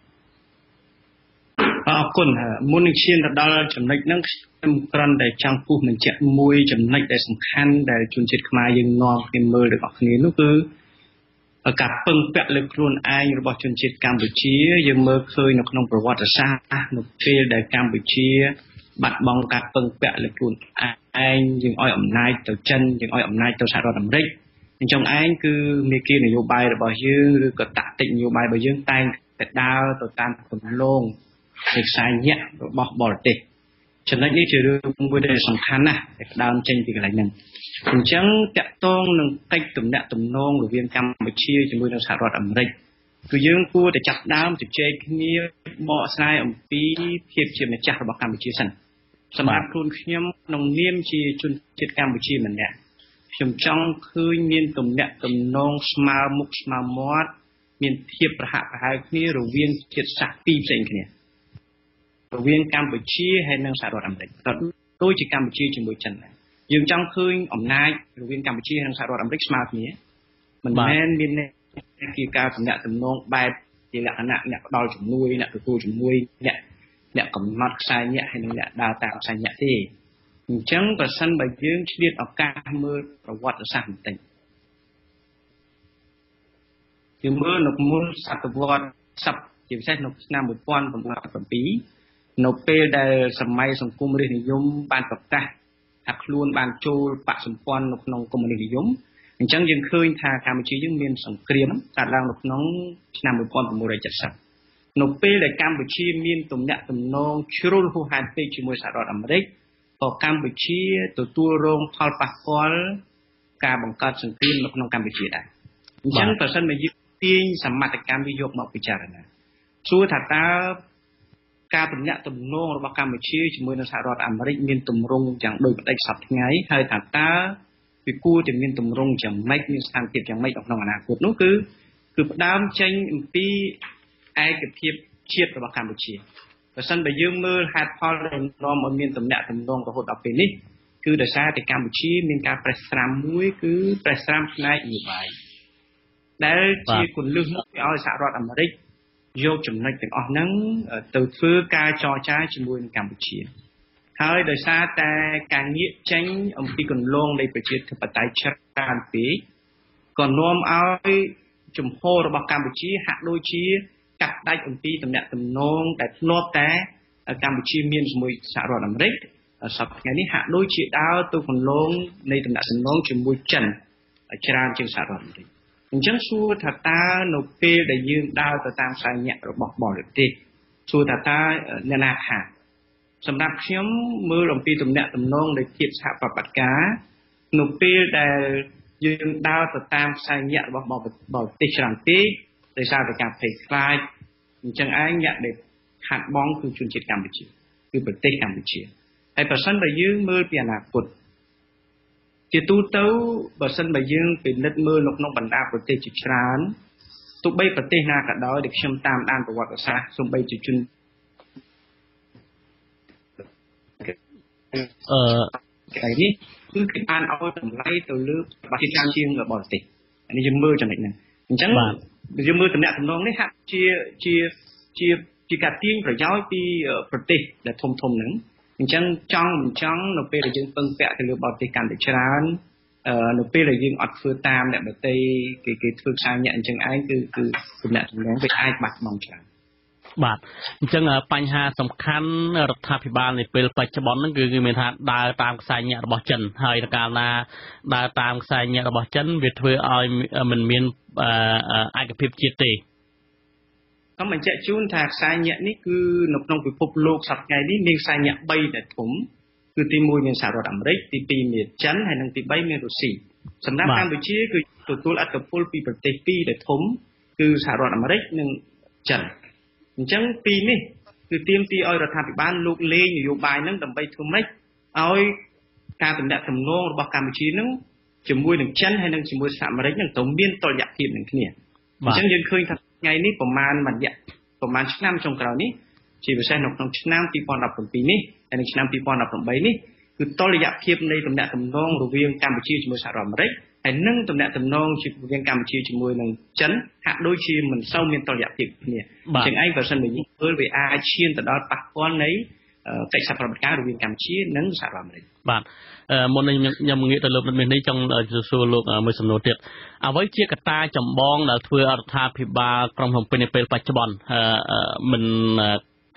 អរគុណមុននឹងឈានទៅដល់ចំណុចហ្នឹងខ្ញុំគ្រាន់តែចង់ពុះបញ្ជាក់មួយចំណុចដែលសំខាន់ដែលជនជាតិខ្មែរយើងនាំគ្នាមើលទាំងអស់គ្នានោះគឺការពឹងពាក់លើខ្លួនឯងរបស់ជនជាតិកម្ពុជាយើងមើលឃើញនៅក្នុងប្រវត្តិសាស្ត្រនៅពេលដែលកម្ពុជា បាត់បង់ការពឹងពាក់លើខ្លួនឯង យើងឲ្យអំណាចទៅចិនយើងឲ្យអំណាចទៅសហរដ្ឋអាមេរិកអញ្ចឹងឯងគឺមេគានយោបាយរបស់យើងឬក៏តាក់ទិកនយោបាយរបស់យើងតែងតែដើរទៅតាមគន្លងនៃខ្សែញាក់របស់បរទេសចំណុចនេះជារឿងមួយដែលសំខាន់ណាស់ដែលដើមចេញពីកន្លែងហ្នឹងអញ្ចឹងតកតងនឹងកិច្ចទំនាក់ទំនងរវាងកម្ពុជាជាមួយនឹងសហរដ្ឋអាមេរិកគឺយើងគួរតែចាប់ដើមជជែកគ្នាបកស្រាយអំពីភាពជាម្ចាស់របស់កម្ពុជាសិន សម្រាប់ខ្លួនខ្ញុំក្នុងនាមជាជនជាតិកម្ពុជាម្នាក់ខ្ញុំចង់ឃើញមានទំនាក់ទំនងស្មើមុខស្មើមាត់មានភាពប្រហាក់ប្រហែលគ្នារវាងជាតិសាសន៍ពីរផ្សេងគ្នារវាងកម្ពុជាហើយនិងសហរដ្ឋអាមេរិកក៏ដូចជាកម្ពុជាជាមួយចិនដែរយើងចង់ឃើញអំណាចរវាងកម្ពុជានិងសហរដ្ឋអាមេរិកស្មើគ្នាមិនមែនមានជាការទំនាក់ទំនងបែបជាលក្ខណៈអ្នកផ្ដល់ជំនួយអ្នកទទួលជំនួយអ្នក អ្នកកំណត់ខ្សែញាក់ហើយនិងអ្នកដើរតាមខ្សែញាក់ទេអញ្ចឹងប្រសិនបើយើងឆ្លៀតឱកាសមើលប្រវត្តិសាស្ត្របន្តិចយើងមើលនៅមុនសតវត្សសប្ជាពិសេសនៅឆ្នាំ1917នៅពេលដែលសម័យសង្គមរាស្ត្រនិយមបានប្រកាសថាខ្លួនបានចូលបកសម្ព័ន្ធនៅក្នុងកុម្មុយនីសនិយមអញ្ចឹងយើងឃើញថាកម្ពុជាយើងមានសង្គ្រាមកើតឡើងនៅក្នុងឆ្នាំ1970 នៅពេលដែលកម្ពុជាមានទំនាក់ទំនងជ្រុលហួសហេតុពេកជាមួយសហរដ្ឋអាមេរិកក៏កម្ពុជាទទួលរងផលប៉ះពាល់ការបង្កើតសង្គ្រាមនៅក្នុងកម្ពុជាដែរអញ្ចឹងប្រសិនបើយើងទាញសមត្ថកម្មវាយកមកពិចារណាសួរថាតើការទំនាក់ទំនងរបស់កម្ពុជាជាមួយនឹងសហរដ្ឋអាមេរិកមានទម្រង់យ៉ាងដូចផ្ដេចសពថ្ងៃហើយថាតើវាគួរតែមានទម្រង់យ៉ាងម៉េចមានស្ថានភាពយ៉ាងម៉េចក្នុងអនាគតនោះគឺគឺផ្ដើមចេញអំពី ឯកភាពជាតិរបស់កម្ពុជាបើសិនបើយើងមើលហេតុផលដែលនាំឲ្យមានទំនាក់ទំនងរហូតដល់ពេលនេះគឺដោយសារតែកម្ពុជាមានការប្រេះស្រាំមួយគឺប្រេះស្រាំផ្នែកនយោបាយដែលជាគន្លឹះមួយឲ្យសហរដ្ឋអាមេរិកយកចំណុចទាំងអស់ហ្នឹងទៅធ្វើការចរចាជាមួយនឹងកម្ពុជាហើយដោយសារតែការងាកចេញអំពីគន្លងនៃប្រជាធិបតេយ្យច្រើនពេកក៏នាំឲ្យជំហររបស់កម្ពុជាហាក់ដូចជា កាត់ដាច់អំពីតំណែងតំណងដែលធ្លាប់តែកម្ពុជាមានជាមួយសហរដ្ឋអាមេរិកសប្តាហ៍ថ្ងៃនេះហាក់ដូចជាដើរទៅគន្លងនៃតំណែងតំណងជាមួយចិនច្រើនជាងសហរដ្ឋអាមេរិកអញ្ចឹងសួរថាតើនៅពេលដែលយើងដើរទៅតាមខ្សែញាក់របស់បរទេសសួរថាតើអ្នកណាខាតសម្រាប់ខ្ញុំមើលអំពីទំនាក់ទំនងនៃភាពសហប្រតិបត្តិការនៅពេលដែលយើងដើរទៅតាមខ្សែញាក់របស់បរទេសច្រើនពេក ដោយសារតែការភ័យខ្លាចអញ្ចឹងឯងញាក់ដែលខាត់បងគឺជនជាតិកម្ពុជាគឺប្រទេសកម្ពុជាហើយប្រសិនបើយើងមើលពីអនាគតជាទូទៅបើសិនបើយើងពិនិត្យមើលនៅក្នុងបណ្ដាប្រទេសជាច្រើនទោះបីប្រទេសណាក៏ដោយដែលខ្ញុំតាមដានប្រវត្តិសាស្ត្រសូម្បីជាជនអឺថ្ងៃនេះគឺគេបានឲ្យតម្លៃទៅលើបាជាច្រើនជាងបរទេសនេះយើងមើលចំណុចហ្នឹង អញ្ចឹងយើងមើលតំណែងតំណងនេះហាក់ជាជាជាជាការទាញប្រយោជន៍ពីប្រទេសដែលធំធំហ្នឹងអញ្ចឹងចង់មិនចង់នៅពេលដែលយើងពឹងពាក់ទៅលើបរទេសកាន់តែច្រើននៅពេលដែលយើងអត់ធ្វើតាមអ្នកដទៃគេគេធ្វើខ្សែញាក់អញ្ចឹងឯងគឺគឺទំនាក់ទំនងវាអាចបាត់បង់ច្រើន បាទអញ្ចឹងបញ្ហាសំខាន់រដ្ឋាភិបាលនៅពេលបច្ចុប្បន្នហ្នឹងគឺគឺមានថាដើរតាមខ្សែញាក់របស់ចិនហើយកាលណាដើរតាមខ្សែញាក់របស់ចិនវាធ្វើឲ្យមិនមានឯកភាពជាតិទេសូមបញ្ជាក់ជូនថាខ្សែញាក់នេះគឺនៅក្នុងពិភពលោកសប្តាហ៍នេះមានខ្សែញាក់3ដែលធំគឺទី1មានសហរដ្ឋអាមេរិកទី2មានចិនហើយនិងទី3មានរុស្ស៊ីសម្រាប់កម្ពុជាគឺទទួលអត្តពលពីប្រទេសពីរដែលធំគឺសហរដ្ឋអាមេរិកនិងចិន អញ្ចឹងពីនេះគឺទាមទារឲ្យរដ្ឋាភិបាលលោកលេងនយោបាយនឹងដើម្បីធ្វើម៉េចឲ្យការតំណាក់តំណងរបស់កម្ពុជានឹងជាមួយនឹងចិនហើយនិងជាមួយសហអាមេរិកនឹងទៅមានតុល្យភាពនឹងគ្នាអញ្ចឹងយើងឃើញថាថ្ងៃនេះប្រហែលមួយរយៈប្រហែលឆ្នាំចុងក្រោយនេះជាពិសេសនៅក្នុងឆ្នាំ2017នេះហើយនិងឆ្នាំ2018នេះគឺតុល្យភាពនៃតំណាក់តំណងរវាងកម្ពុជាជាមួយសហរដ្ឋអាមេរិក ហើយនឹងតំណែងតំណងជារវាងកម្ពុជាជាមួយនឹងចិនហាក់ដូចជាមិនសូវមានតុល្យភាពគ្នាអញ្ចឹងឯងបើសិនជាយើងមើលវាអាចឈានទៅដល់ប៉ះពាល់នៃកិច្ចសហប្រតិបត្តិការរវាងកម្ពុជានិងសហរដ្ឋអាមេរិកបាទមុននេះខ្ញុំងាកទៅលោកមិត្តនេះចង់សួរលោកមួយសំណួរទៀតអ្វីជាកត្តាចម្បងដែលធ្វើអរដ្ឋាភិបាលក្រុងភ្នំពេញនៅពេលបច្ចុប្បន្នមិន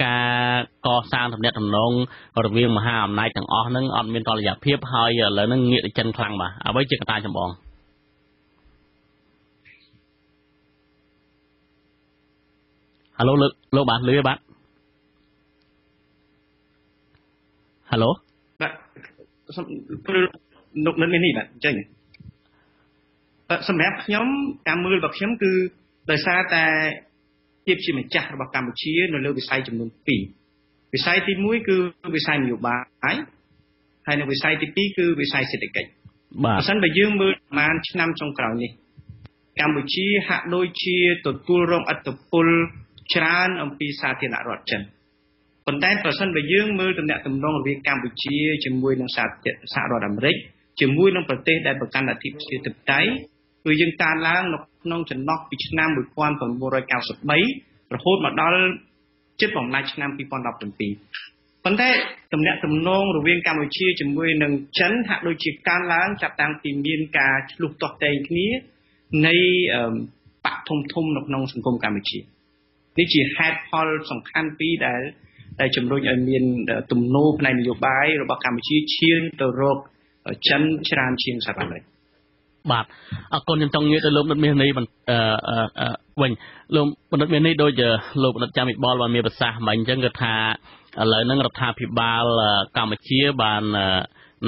ការកសាងទំនាក់ទំនងរវាងមហាអំណាចទាំងអស់ហ្នឹងអត់មានតលយៈភាពហើយឥឡូវហ្នឹងងាកទៅចិនខ្លាំងបាទអ្វីជាកត្តាចម្បងហៅលោកលោកបាទលឺបាទឡូបាទព្រោះលោកនិតមាននេះបាទអញ្ចឹងសម្រាប់ខ្ញុំការមើលរបស់ខ្ញុំគឺដោយសារតែ ភាពជាម្ចាស់របស់កម្ពុជា នៅលើវិស័យចំនួន2វិស័យទី1គឺវិស័យនយោបាយហើយនៅវិស័យទី2គឺវិស័យសេដ្ឋកិច្ចបាទបើសិនបើយើងមើលប្រហែលឆ្នាំចុងក្រោយនេះកម្ពុជាហាក់ដូចជាទទួលរងឥទ្ធិពលច្រើនអំពីសាធារណរដ្ឋចិនប៉ុន្តែប្រសិនបើយើងមើលតំណែងតំណងរវាងកម្ពុជាជាមួយនឹងសហរដ្ឋអាមេរិកជាមួយនឹងប្រទេសដែលប្រកាន់លទ្ធិប្រជាធិបតេយ្យគឺយើងកើនឡើងនៅ ក្នុងចន្លោះពីឆ្នាំ1993រហូតមកដល់ជិតបំណាច់ឆ្នាំ2017ប៉ុន្តែតំណែងតំណងរវាងកម្ពុជាជាមួយនឹងចិនហាក់ដូចជាកើនឡើងចាប់តាំងពីមានការឆ្លុះទាស់តែងគ្នានៃបកធំធំនៅក្នុងសង្គមកម្ពុជានេះជាហេតុផលសំខាន់ពីរដែលដែលជំរុញឲ្យមានទំនោរផ្នែកនយោបាយរបស់កម្ពុជាឈានទៅរកចិនច្រើនជាងសហរដ្ឋអាមេរិក បាទអរគុណខ្ញុំចង់និយាយទៅលោកបណ្ឌិតមាសនេះវិញលោកបណ្ឌិតមាសនេះដូចលោកបណ្ឌិតចាំវិបលបានមានប្រសាសន៍មកអញ្ចឹងគឺថាឥឡូវហ្នឹងរដ្ឋាភិបាលកម្ពុជាបាន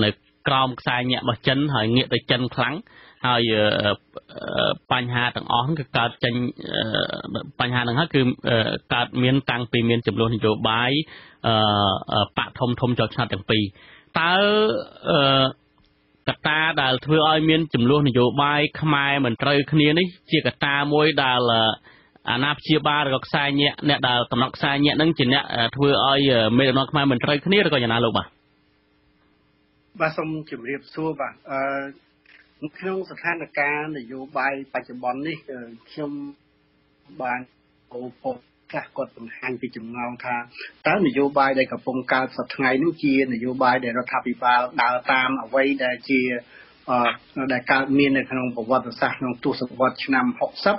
នៅក្រោមខ្សែញាក់របស់ចិនហើយងាកទៅចិនខ្លាំងហើយបញ្ហាទាំងអស់គឺកើតចេញបញ្ហាហ្នឹងហើយគឺកើតមានតាំងពីមានចំនួននយោបាយបកធំធំចោលឆ្នោតទាំងពីរតើ កត្តាដែលធ្វើឲ្យមានចំនួននយោបាយខ្មែរមិនត្រូវគ្នានេះជាកត្តាមួយដែលអាណាព្យាបាលឬក៏ខ្សែញាក់អ្នកដែលកំណត់ខ្សែញាក់ហ្នឹងជាអ្នកធ្វើឲ្យមេដឹកនាំខ្មែរមិនត្រូវគ្នាឬក៏យ៉ាងណាលោកបាទបាទសូមជម្រាបសួរបាទអឺក្នុងស្ថានភាពនយោបាយបច្ចុប្បន្ននេះខ្ញុំបានអូព ខ្លះគាត់បង្ហាញពីចំណងថាតើនយោបាយដែលកំពុងកើតសប្តាហ៍ថ្ងៃនេះជានយោបាយដែលរដ្ឋាភិបាលដើរតាមអ្វីដែលជាដែលកើតមាននៅក្នុងប្រវត្តិសាស្ត្រក្នុងទសវត្សរ៍ឆ្នាំ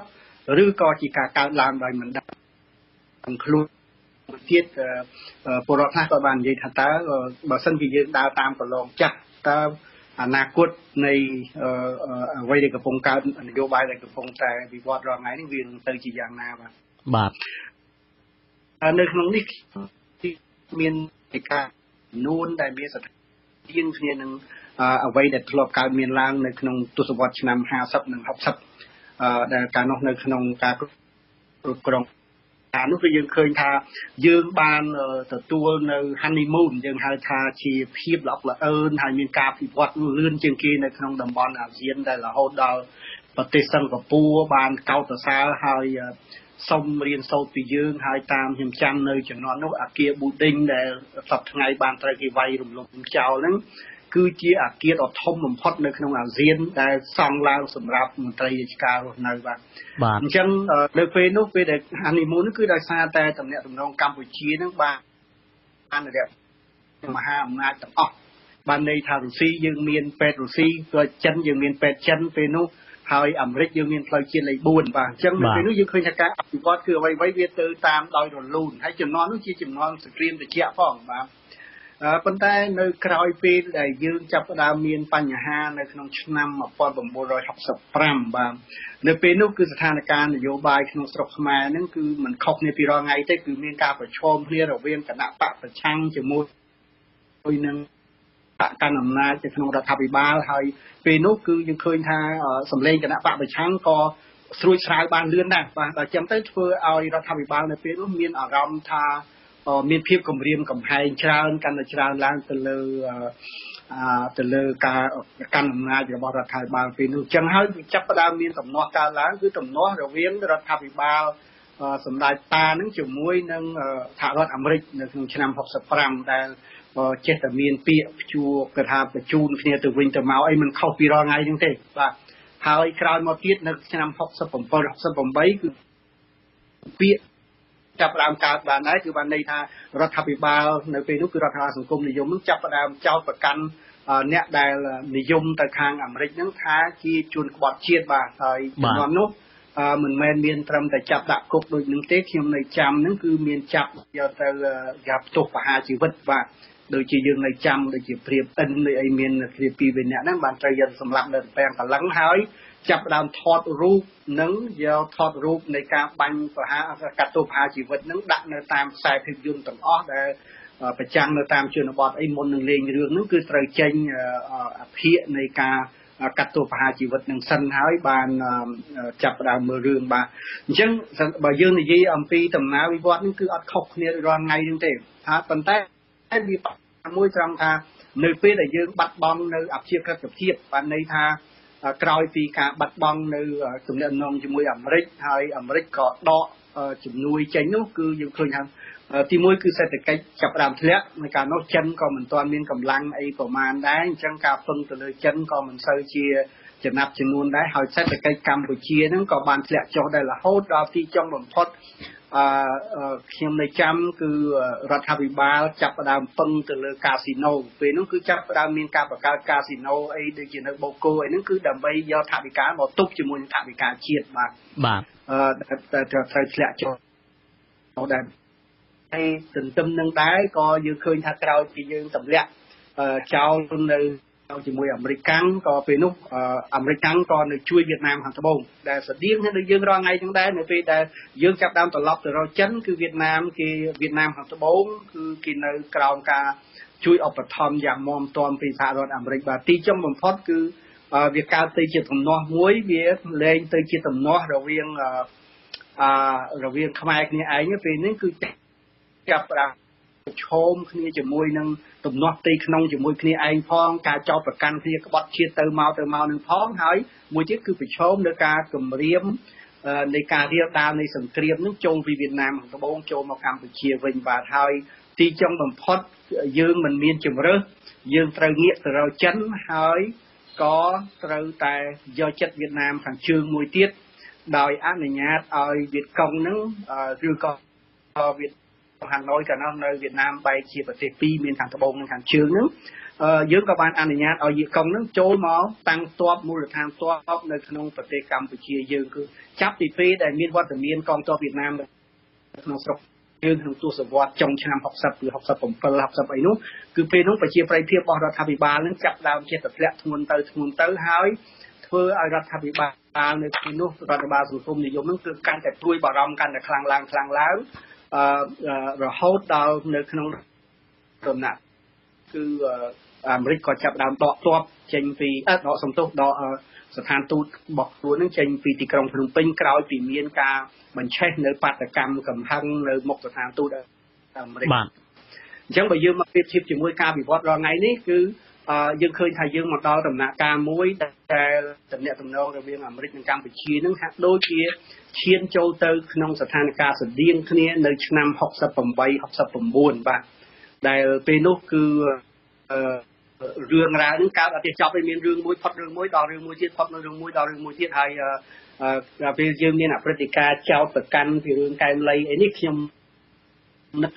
60ឬក៏ជាការកើតឡើងដោយមិនដឹងខ្លួនទៀតពលរដ្ឋខ្លះក៏បាននិយាយថាតើបើសិនជាយើងដើរតាមកន្លងចាស់តើអនាគតនៃអ្វីដែលកំពុងកើតនយោបាយដែលកំពុងតែវិវត្តរាល់ថ្ងៃនេះវានឹងទៅជាយ៉ាងណាបាទបាទ នៅក្នុងនេះមានឯកានួនដែលមានស្ថានភាពគ្នានឹងអ្វីដែលធ្លាប់កើតមានឡើងនៅក្នុងទសវត្សរ៍ឆ្នាំ50និង60ដែលកាលនោះនៅក្នុងការគ្រប់គ្រងអានោះគឺយើងឃើញថាយើងបានទទួលនៅ honeymoon យើងហៅថាជាភាពល្អល្អអឿនហើយមានការពិវត្តលឿនជាងគេនៅក្នុងតំបន់អាស៊ានដែលរហូតដល់ប្រទេសសិង្ហបុរីបានកោតសរសើរហើយ សុំរៀនសូត្រពីយើងហើយតាមខ្ញុំចាំនៅជំនាន់នោះអាគារប៊ូឌីងដែលសប្តាហ៍ថ្ងៃបានត្រូវគេវាយរំលំចោលហ្នឹងគឺជាអាគារដ៏ធំបំផុតនៅក្នុងអាស៊ានដែលសង់ឡើងសម្រាប់មន្ត្រីរាជការរស់នៅបាទបាទអញ្ចឹងនៅពេលនោះពេលដែលហានីមូនគឺដោយសារតែតំណែងតំណងកម្ពុជានឹងបានបានរយៈមហាអំណាចទាំងអស់បានន័យថារុស្ស៊ីយើងមានពេទ្យរុស្ស៊ីក៏ចិនយើងមានពេទ្យចិនពេលនោះ ហើយអាមេរិកយើងមានផ្លូវជាតិលេខ4បាទអញ្ចឹងនៅពេលនោះយើងឃើញថាការអភិវឌ្ឍគឺអ្វីៗវាទៅតាមដោយរលូនហើយចំនួននោះជាចំនួនសង្គ្រាមត្រជាក់ផងបាទប៉ុន្តែនៅក្រោយពេលដែលយើងចាប់ផ្ដើមមានបញ្ហានៅក្នុងឆ្នាំ1965បាទនៅពេលនោះគឺស្ថានភាពនយោបាយក្នុងស្រុកខ្មែរហ្នឹងគឺมันខុសគ្នាពីរាល់ថ្ងៃទេគឺមានការប្រឈមគ្នារវាងគណៈបកប្រឆាំងជាមួយនឹង បកកាន់អំណាចនៅក្នុងរដ្ឋាភិបាលហើយពេលនោះគឺយើងឃើញថាសម្លេងគណៈបកប្រឆាំងក៏ស្រួចស្រាវបានលឿនដែរបាទដល់ចឹងទៅធ្វើឲ្យរដ្ឋាភិបាលនៅពេលនោះមានអារម្មណ៍ថាមានភាពគម្រាមកំហែងច្រើនកាន់តែច្រើនឡើងទៅលើទៅលើការកាន់អំណាចរបស់រដ្ឋាភិបាលពេលនោះចឹងហើយចាប់ផ្ដើមមានទំនាស់កើតឡើងគឺទំនាស់រវាងរដ្ឋាភិបាលសម្ដេចតានឹងជាមួយនឹងសហរដ្ឋអាមេរិកនៅក្នុងឆ្នាំ65ដែល ចេះតែមានពាក្យព្យួរគេថាបញ្ជូនគ្នាទៅវិញទៅមកអីមិនខុសពីរាល់ថ្ងៃហ្នឹងទេបាទហើយក្រោយមកទៀតនៅឆ្នាំ67 68គឺពាក្យចាប់ផ្ដើមកើតបានដែរគឺបានន័យថារដ្ឋាភិបាលនៅពេលនោះគឺរដ្ឋាភិបាលសង្គមនិយមនឹងចាប់ផ្ដើមចោទប្រកាន់អ្នកដែលនិយមទៅខាងអាមេរិកហ្នឹងថាជាជួនក្បត់ជាតិបាទហើយជំនាន់នោះមិនមែនមានត្រឹមតែចាប់ដាក់គុកដូចនឹងទេខ្ញុំនៅចាំហ្នឹងគឺមានចាប់យកទៅយ៉ាប់ទោសប្រហារជីវិតបាទ ដូចជាយើងនៅចាំដូចជាព្រៀបអិនឬអីមានគ្នាពីរបីនាក់ហ្នឹងបានត្រូវយកសម្លាប់នៅពាំងកលឹងហើយចាប់ដើមថតរូបនិងយកថតរូបនៃការបាញ់ប្រហារកាត់ទោសប្រហារជីវិតនឹងដាក់នៅតាមខ្សែភាពយន្តទាំងអស់ដែលប្រចាំងនៅតាមជនបទអីមុននឹងលេងរឿងហ្នឹងគឺត្រូវចេញអភិកនៃការកាត់ទោសប្រហារជីវិតនឹងសិនហើយបានចាប់ផ្ដើមមើលរឿងបាទអញ្ចឹងបើយើងនិយាយអំពីដំណើរវិវត្តនេះគឺអត់ខុសគ្នារាល់ថ្ងៃហ្នឹងទេថាប៉ុន្តែ វាមួយត្រង់ថានៅពេលដែលយើងបាត់បង់នៅអព្យាក្រឹតភាពបានន័យថាក្រោយពីការបាត់បង់នៅទំនាក់ទំនងជាមួយអាមេរិកហើយអាមេរិកក៏ដកជំនួយចេញនោះគឺយើងឃើញថាទីមួយគឺសេដ្ឋកិច្ចចាប់ផ្ដើមធ្លាក់នៅកាលនោះចិនក៏មិនទាន់មានកម្លាំងអីប្រមាណដែរអញ្ចឹងការពឹងទៅលើចិនក៏មិនសូវជាចំណាប់ចំនួនដែរហើយសេដ្ឋកិច្ចកម្ពុជាហ្នឹងក៏បានធ្លាក់ចុះដែររហូតដល់ទីចុងបំផុត អឺខ្ញុំនៅចាំគឺរដ្ឋាភិបាលចាប់ផ្ដើមពឹងទៅលើកាស៊ីណូពេលនោះគឺចាប់ផ្ដើមមានការបង្កើតកាស៊ីណូអីដូចជានៅបូកូអីហ្នឹងគឺដើម្បីយកថវិកាមកទប់ជាមួយនឹងថវិកាជាតិបាទបាទអឺត្រូវធ្លាក់ចុះដែរហើយទន្ទឹមនឹងដែរក៏យើងឃើញថាក្រោយពីយើងទម្លាក់ចោលនៅ ជាមួយអាមេរិកកាំងក៏ពេលនោះអាមេរិកកាំងក៏នៅជួយវៀតណាមខាងត្បូងដែលស្តៀងនឹងយើងរាល់ថ្ងៃហ្នឹងដែរនៅពេលដែលយើងចាប់ដើមត្រឡប់ទៅរកចិនគឺវៀតណាមគេវៀតណាមខាងត្បូងគឺគេនៅក្រោមការជួយឧបត្ថម្ភយ៉ាងមាំទាំពីសហរដ្ឋអាមេរិកបាទទីចុងបំផុតគឺវាកើតទៅជាទំនាស់មួយវាលែងទៅជាទំនាស់រវាងអឺរវាងខ្មែរគ្នាឯងពេលនេះគឺចាប់ផ្ដើម ប្រឈមគ្នាជាមួយនឹងទំនាស់ផ្ទៃក្នុងជាមួយគ្នាឯងផងការចោទប្រកាន់គ្នាក្បត់ជាតិទៅមកទៅមកនឹងផងហើយមួយទៀតគឺប្រឈមនឹងការគម្រាមនៃការរៀបដាលនៃសង្គ្រាមនឹងចូលពីវៀតណាមខាងត្បូងចូលមកកម្ពុជាវិញបាទហើយទីចុងបំផុតយើងមិនមានជំរើសយើងត្រូវងាកទៅរកចិនហើយក៏ត្រូវតែយកចិត្តវៀតណាមខាងជើងមួយទៀតដោយអនុញ្ញាតឲ្យវៀតកុងនឹងឬក៏វៀត ហាណូយកាលនោះនៅវៀតណាមបែកជាប្រទេសពីរមានខាងត្បូងនិងខាងជើងហ្នឹងយើងក៏បានអនុញ្ញាតឲ្យយាកុងហ្នឹងចូលមកតាំងទ័ពមូលដ្ឋានទ័ពនៅក្នុងប្រទេសកម្ពុជាយើងគឺចាប់ពីពេលដែលមានវត្តមានកងទ័ពវៀតណាមនៅក្នុងស្រុកយើងក្នុងទសវត្សរ៍ចុងឆ្នាំ60ឬ67 60អីនោះគឺពេលនោះប្រជាប្រិយភាពរបស់រដ្ឋាភិបាលនឹងចាប់ដើមជាទម្លាក់ធ្ងន់ទៅធ្ងន់ទៅហើយធ្វើឲ្យរដ្ឋាភិបាលនៅពេលនោះរដ្ឋាភិបាលសង្គមនិយមនឹងគឺកាន់តែព្រួយបារម្ភកាន់តែខ្លាំងឡើងខ្លាំងឡើង អឺរហូតដល់នៅក្នុងដំណាក់គឺអាមេរិកក៏ចាប់ដើមដកទ័ពចេញពីដកសំទុះដកស្ថានទូតរបស់ខ្លួននឹងចេញពីទីក្រុងភ្នំពេញក្រោយពីមានការបញ្ឆេះនៅបាតកម្មកំហឹងនៅមុខស្ថានទូតអាមេរិកបាទអញ្ចឹងបើយើងមកប្រៀបធៀបជាមួយការវិវត្តរាល់ថ្ងៃនេះគឺ យើងឃើញថាយើងមកដល់ដំណាក់កាលមួយដែលតំណែងតំណងរវាងអាមេរិកនិងកម្ពុជានឹងហាក់ដូចជាឈានចូលទៅក្នុងស្ថានភាពស្តៀងគ្នានៅឆ្នាំ68 69បាទដែលពេលនោះគឺរឿងរ៉ាវនឹងកើតអត់ទេចប់ឯមានរឿងមួយផុតរឿងមួយដល់រឿងមួយទៀតផុតនៅរឿងមួយដល់រឿងមួយទៀតហើយពេលយើងមានអព្រឹត្តិការណ៍ចោតប្រកាន់ពីរឿងកែមលីអីនេះខ្ញុំនឹក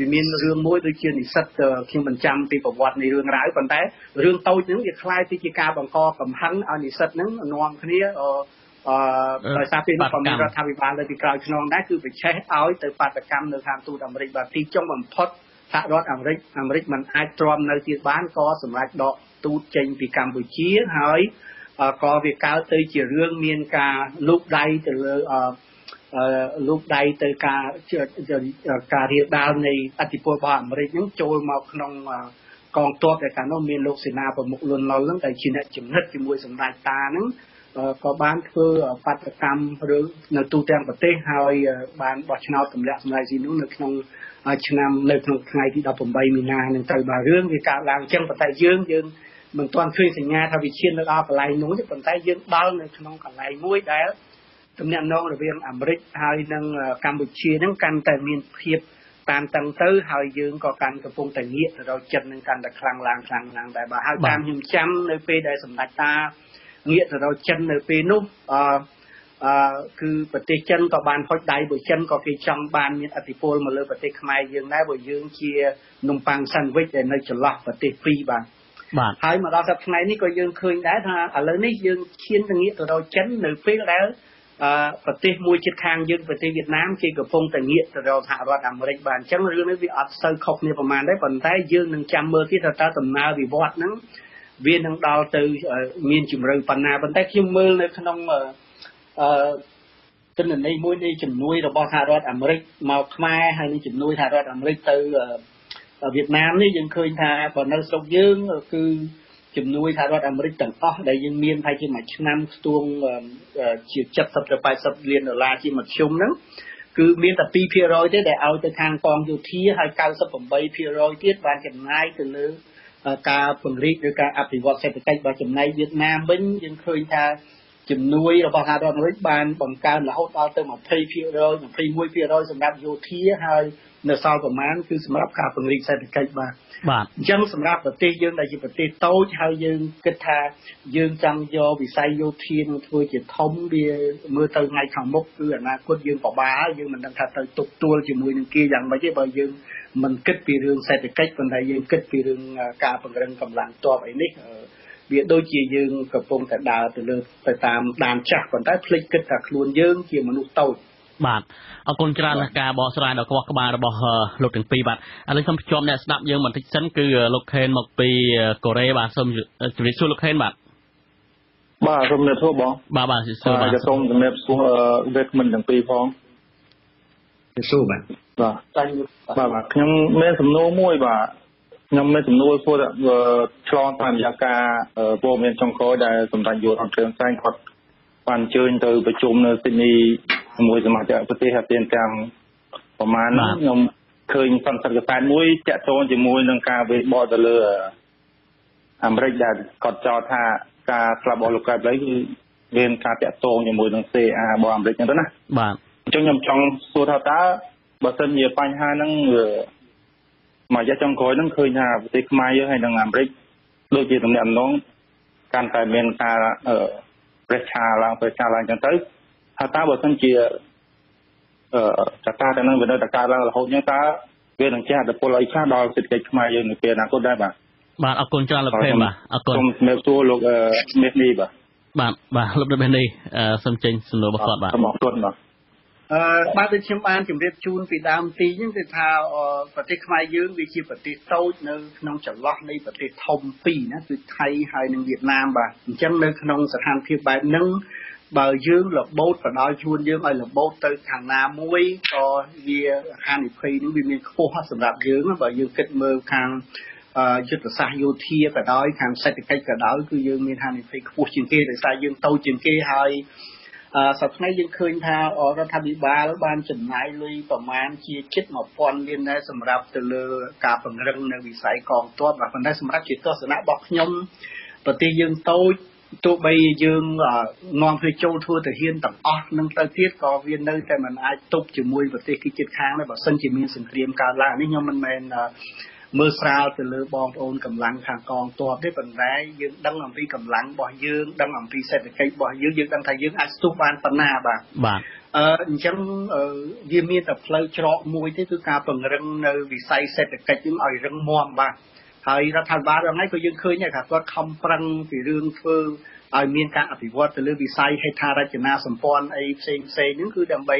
វាមានរឿងមួយដូចជានិស្សិតខ្ញុំបញ្ចាំពីប្រវត្តិនៃរឿងរ៉ាវប៉ុន្តែរឿងតូចហ្នឹងវាคล้ายទៅជាការបង្កកំហឹងឲ្យនិស្សិតហ្នឹងនាំគ្នាអឺដោយសារពេលនោះក៏មានរដ្ឋាភិបាលនៅពីក្រោយខ្នងដែរគឺប្រឆេះឲ្យទៅបាតកម្មនៅខាងទូតអាមេរិកបាទទីចុងបំផុតសហរដ្ឋអាមេរិកអាមេរិកមិនអាចទ្រាំនៅទៀតបានក៏សម្រេចដកទូតចេញពីកម្ពុជាហើយក៏វាកើតទៅជារឿងមានការលូកដៃទៅលើអឺ លោកដៃទៅការការរៀបដាលនៃអធិបុលរបស់អាមេរិកហ្នឹងចូលមកក្នុងកងទ័ពដែលកាលនោះមានលោកសេនាប្រមុខលន់ណុលហ្នឹងដែលជាអ្នកចំណិតជាមួយសម្ដេចតាហ្នឹងក៏បានធ្វើបដកម្មឬនៅទូទាំងប្រទេសហើយបានបោះឆ្នោតទម្លាក់សម្ដេចស៊ីនោះនៅក្នុងឆ្នាំនៅក្នុងថ្ងៃទី18មីនានឹងទៅបាទរឿងវាកើតឡើងអញ្ចឹងប៉ុន្តែយើងយើងមិនទាន់ឃើញសញ្ញាថាវាឈានទៅដល់កន្លែងនោះទេប៉ុន្តែយើងដល់នៅក្នុងកន្លែងមួយដែល ទំនាក់ទំនងរវាងអាមេរិកហើយនិងកម្ពុជានឹងកាន់តែមានភាពតានតឹងទៅហើយយើងក៏កាន់កំពុងតែងាកទៅរកចិត្តនឹងកាន់តែខ្លាំងឡើងខ្លាំងឡើងដែរបាទហើយតាមខ្ញុំចាំនៅពេលដែលសម្ដេចតាងាកទៅរកចិននៅពេលនោះអឺអឺគឺប្រទេសចិនក៏បានហុចដៃបើចិនក៏គេចង់បានមានអធិបុលមកលើប្រទេសខ្មែរយើងដែរបើយើងជានំប៉័ងសាន់វិចដែលនៅចន្លោះប្រទេសពីរបាទបាទហើយមកដល់សប្តាហ៍ថ្ងៃនេះក៏យើងឃើញដែរថាឥឡូវនេះយើងឈានទៅងាកទៅរកចិននៅពេលដែលអឺ ប្រទេសមួយជិតខាងយើងប្រទេសវៀតណាមគេកំពុងតែងាកទៅរកសហរដ្ឋអាមេរិកបាទអញ្ចឹងរឿងនេះវាអត់សូវខុសគ្នាប្រហែលដែរប៉ុន្តែយើងនឹងចាំមើលទៀតថាតើដំណើរវិវត្តហ្នឹងវានឹងដល់ទៅមានជំរឿប៉ុណ្ណាប៉ុន្តែខ្ញុំមើលនៅក្នុងអឺទទិន្នន័យមួយនៃជំនួយរបស់សហរដ្ឋអាមេរិកមកខ្មែរហើយនឹងជំនួយសហរដ្ឋអាមេរិកទៅវៀតណាមនេះយើងឃើញថាបើនៅស្រុកយើងគឺ ជំនួយសហរដ្ឋអាមេរិកទាំងអស់ដែលយើងមានហើយជាមួយឆ្នាំខ្ទង់ជា70ទៅ80លានដុល្លារជាមធ្យមហ្នឹងគឺមានតែ2%ទេដែលឲ្យទៅខាងកងយោធាហើយ98%ទៀតបានចំណាយទៅលើការពង្រីកឬការអភិវឌ្ឍសេដ្ឋកិច្ចរបស់ចំណៃវៀតណាមវិញយើងឃើញថាជំនួយរបស់សហរដ្ឋអាមេរិកបានបង្កើនរហូតដល់ទៅ20% 21%សម្រាប់យោធាហើយ នៅសល់ប្រមាណគឺសម្រាប់ការពង្រីកសេដ្ឋកិច្ចបាទបាទអញ្ចឹងសម្រាប់ប្រទេសយើងដែលជាប្រទេសតូចហើយយើងគិតថាយើងចង់យកវិស័យយោធានឹងធ្វើជាធំវាមើលទៅថ្ងៃខាងមុខគឺអនាគតយើងពិបាកយើងមិនដឹងថាទៅទប់ទួលជាមួយនឹងគេយ៉ាងម៉េចទេបើយើងមិនគិតពីរឿងសេដ្ឋកិច្ចប៉ុន្តែយើងគិតពីរឿងការពង្រឹងកម្លាំងទ័ពអីនេះវាដូចជាយើងកំពុងតែដើរទៅលើទៅតាមដានចាស់ប៉ុន្តែភ្លេចគិតថាខ្លួនយើងជាមនុស្សតូច បាទអរគុណច្រើនណាស់ការបកស្រាយដ៏ខ្វះក្បាលរបស់លោកទាំងពីរបាទឥឡូវសូមភ្ជាប់អ្នកស្ដាប់យើងបន្តិចសិនគឺលោកខេនមកពីកូរ៉េបាទសូមជម្រាបសួរលោកខេនបាទបាទសូមជម្រាបសួរបងបាទបាទសួរបាទសូមជម្រាបសួរវេទមិនទាំងពីរផងជម្រាបសួរបាទបាទបាទខ្ញុំមានសំណួរមួយបាទខ្ញុំមានសំណួរសួរឆ្លងតាមរយៈការព័ត៌មានចុងក្រោយដែលសម្ដេចយុរដ្ឋអន្តរសែងគាត់បានអញ្ជើញទៅប្រជុំនៅស៊ីដនី ជាមួយសមាជិកប្រទេសអាស៊ានទាំងប្រមាណខ្ញុំឃើញសន្និសីទកសែតមួយតាក់ទងជាមួយនឹងការវេបទៅលើអាមេរិកដែលគាត់ចោទថាការស្លាប់របស់លោកកែបលីគឺមានការតាក់ទងជាមួយនឹង CA របស់អាមេរិកហ្នឹងទៅណាបាទអញ្ចឹងខ្ញុំចង់សួរថាតើបើសិនជាបញ្ហាហ្នឹងមួយរយៈចុងក្រោយហ្នឹងឃើញថាប្រទេសខ្មែរយើងហើយនិងអាមេរិកដូចជាតំណែងនងកាន់តែមានការប្រេះឆាឡើងប្រេះឆាឡើងអញ្ចឹងទៅ ថាតើបើសិនជាអឺចតាទៅនឹងវានៅតែកើតឡើងរហូតអញ្ចឹងតើវានឹងជះឥទ្ធិពលអីខ្លះដល់សេដ្ឋកិច្ចខ្មែរយើងនៅពេលអនាគតដែរបាទបាទអរគុណច្រើនលោកភេមបាទអរគុណសូមជំរាបសួរលោកមេសនេះបាទបាទបាទលោកមេសនេះសូមចេញសំណួររបស់គាត់បាទសូមអរគុណបាទអឺបាទដូចខ្ញុំបានជម្រាបជូនពីដើមទីហ្នឹងគឺថាប្រទេសខ្មែរយើងវាជាប្រទេសតូចនៅក្នុងចន្លោះនៃប្រទេសធំពីរណាគឺថៃហើយនិងវៀតណាមបាទអញ្ចឹងនៅក្នុងស្ថានភាពបែបហ្នឹង បើយើងរបូតបដោយខ្លួនយើងឲ្យរបូតទៅខាងណាមួយក៏វាហានិភ័យនេះវាមានខ្ពស់សម្រាប់យើងបើយើងគិតមើលខាងយុទ្ធសាស្ត្រយោធាក៏ដោយខាងសេដ្ឋកិច្ចក៏ដោយគឺយើងមានហានិភ័យខ្ពស់ជាងគេដោយសារយើងតូចជាងគេហើយសប្តាហ៍ថ្ងៃយើងឃើញថារដ្ឋាភិបាលបានចំណាយលុយប្រមាណជាជិត1000លានដែរសម្រាប់ទៅលើការពង្រឹងនៅវិស័យកងទ័ពប៉ុន្តែសម្រាប់ជាទស្សនៈរបស់ខ្ញុំប្រទេសយើងតូច ទោះបីយើងនាំគ្នាចូលធ្វើទាហានទាំងអស់នឹងទៅទៀតក៏វានៅតែមិនអាចទប់ជាមួយប្រទេសគីជិតខាងដែរបើសិនជាមានសង្គ្រាមកើតឡើងនេះខ្ញុំមិនមែនមើលស្រាលទៅលើបងប្អូនកម្លាំងខាងកងទ័ពទេប៉ុន្តែយើងដឹងអំពីកម្លាំងរបស់យើងដឹងអំពីសេដ្ឋកិច្ចរបស់យើងយើងដឹងថាយើងអាចស្ទុះបានប៉ុណ្ណាបាទបាទអឺអញ្ចឹងវាមានតែផ្លូវច្រកមួយទេគឺការពង្រឹងនៅវិស័យសេដ្ឋកិច្ចនឹងឲ្យរឹងមាំបាទ ហើយរដ្ឋាភិបាលរងថ្ងៃក៏យើងឃើញដែរថាគាត់ខំប្រឹងពីរឿងធ្វើឲ្យមានការអភិវឌ្ឍទៅលើវិស័យហេដ្ឋារចនាសម្ព័ន្ធអីផ្សេងផ្សេងហ្នឹងគឺដើម្បី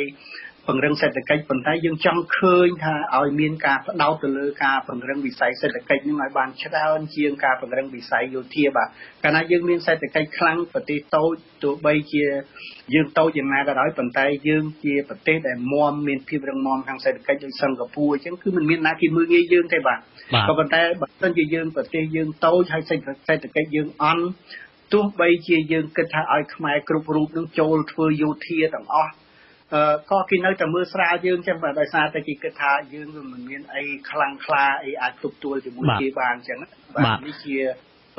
ពង្រឹងសេដ្ឋកិច្ចប៉ុន្តែយើងចង់ឃើញថាឲ្យមានការផ្ដោតទៅលើការពង្រឹងវិស័យសេដ្ឋកិច្ចនឹងឲ្យបានច្រើនជាងការពង្រឹងវិស័យយោធាបាទកាលណាយើងមានសេដ្ឋកិច្ចខ្លាំងប្រទេសតូចទោះបីជាយើងតូចយ៉ាងណាក៏ដោយប៉ុន្តែយើងជាប្រទេសដែលមាំមានភាពរឹងមាំខាងសេដ្ឋកិច្ចដូចសិង្ហបុរីអញ្ចឹងគឺมันមានណាគេមើលងាយយើងទេបាទក៏ប៉ុន្តែបើមិនជាយើងប្រទេសយើងតូចហើយសេដ្ឋកិច្ចយើងអន់ទោះបីជាយើងគិតថាឲ្យខ្មែរគ្រប់រូបនឹងចូលធ្វើយោធាទាំងអស់អឺ ក៏គេនៅតែមើលស្រាលយើងចឹងបាទដោយសារតែគេគិតថាយើងមិនមានអីខ្លាំងខ្លាអីអាចទប់ទល់ជាមួយគេបានចឹងបាទនេះជា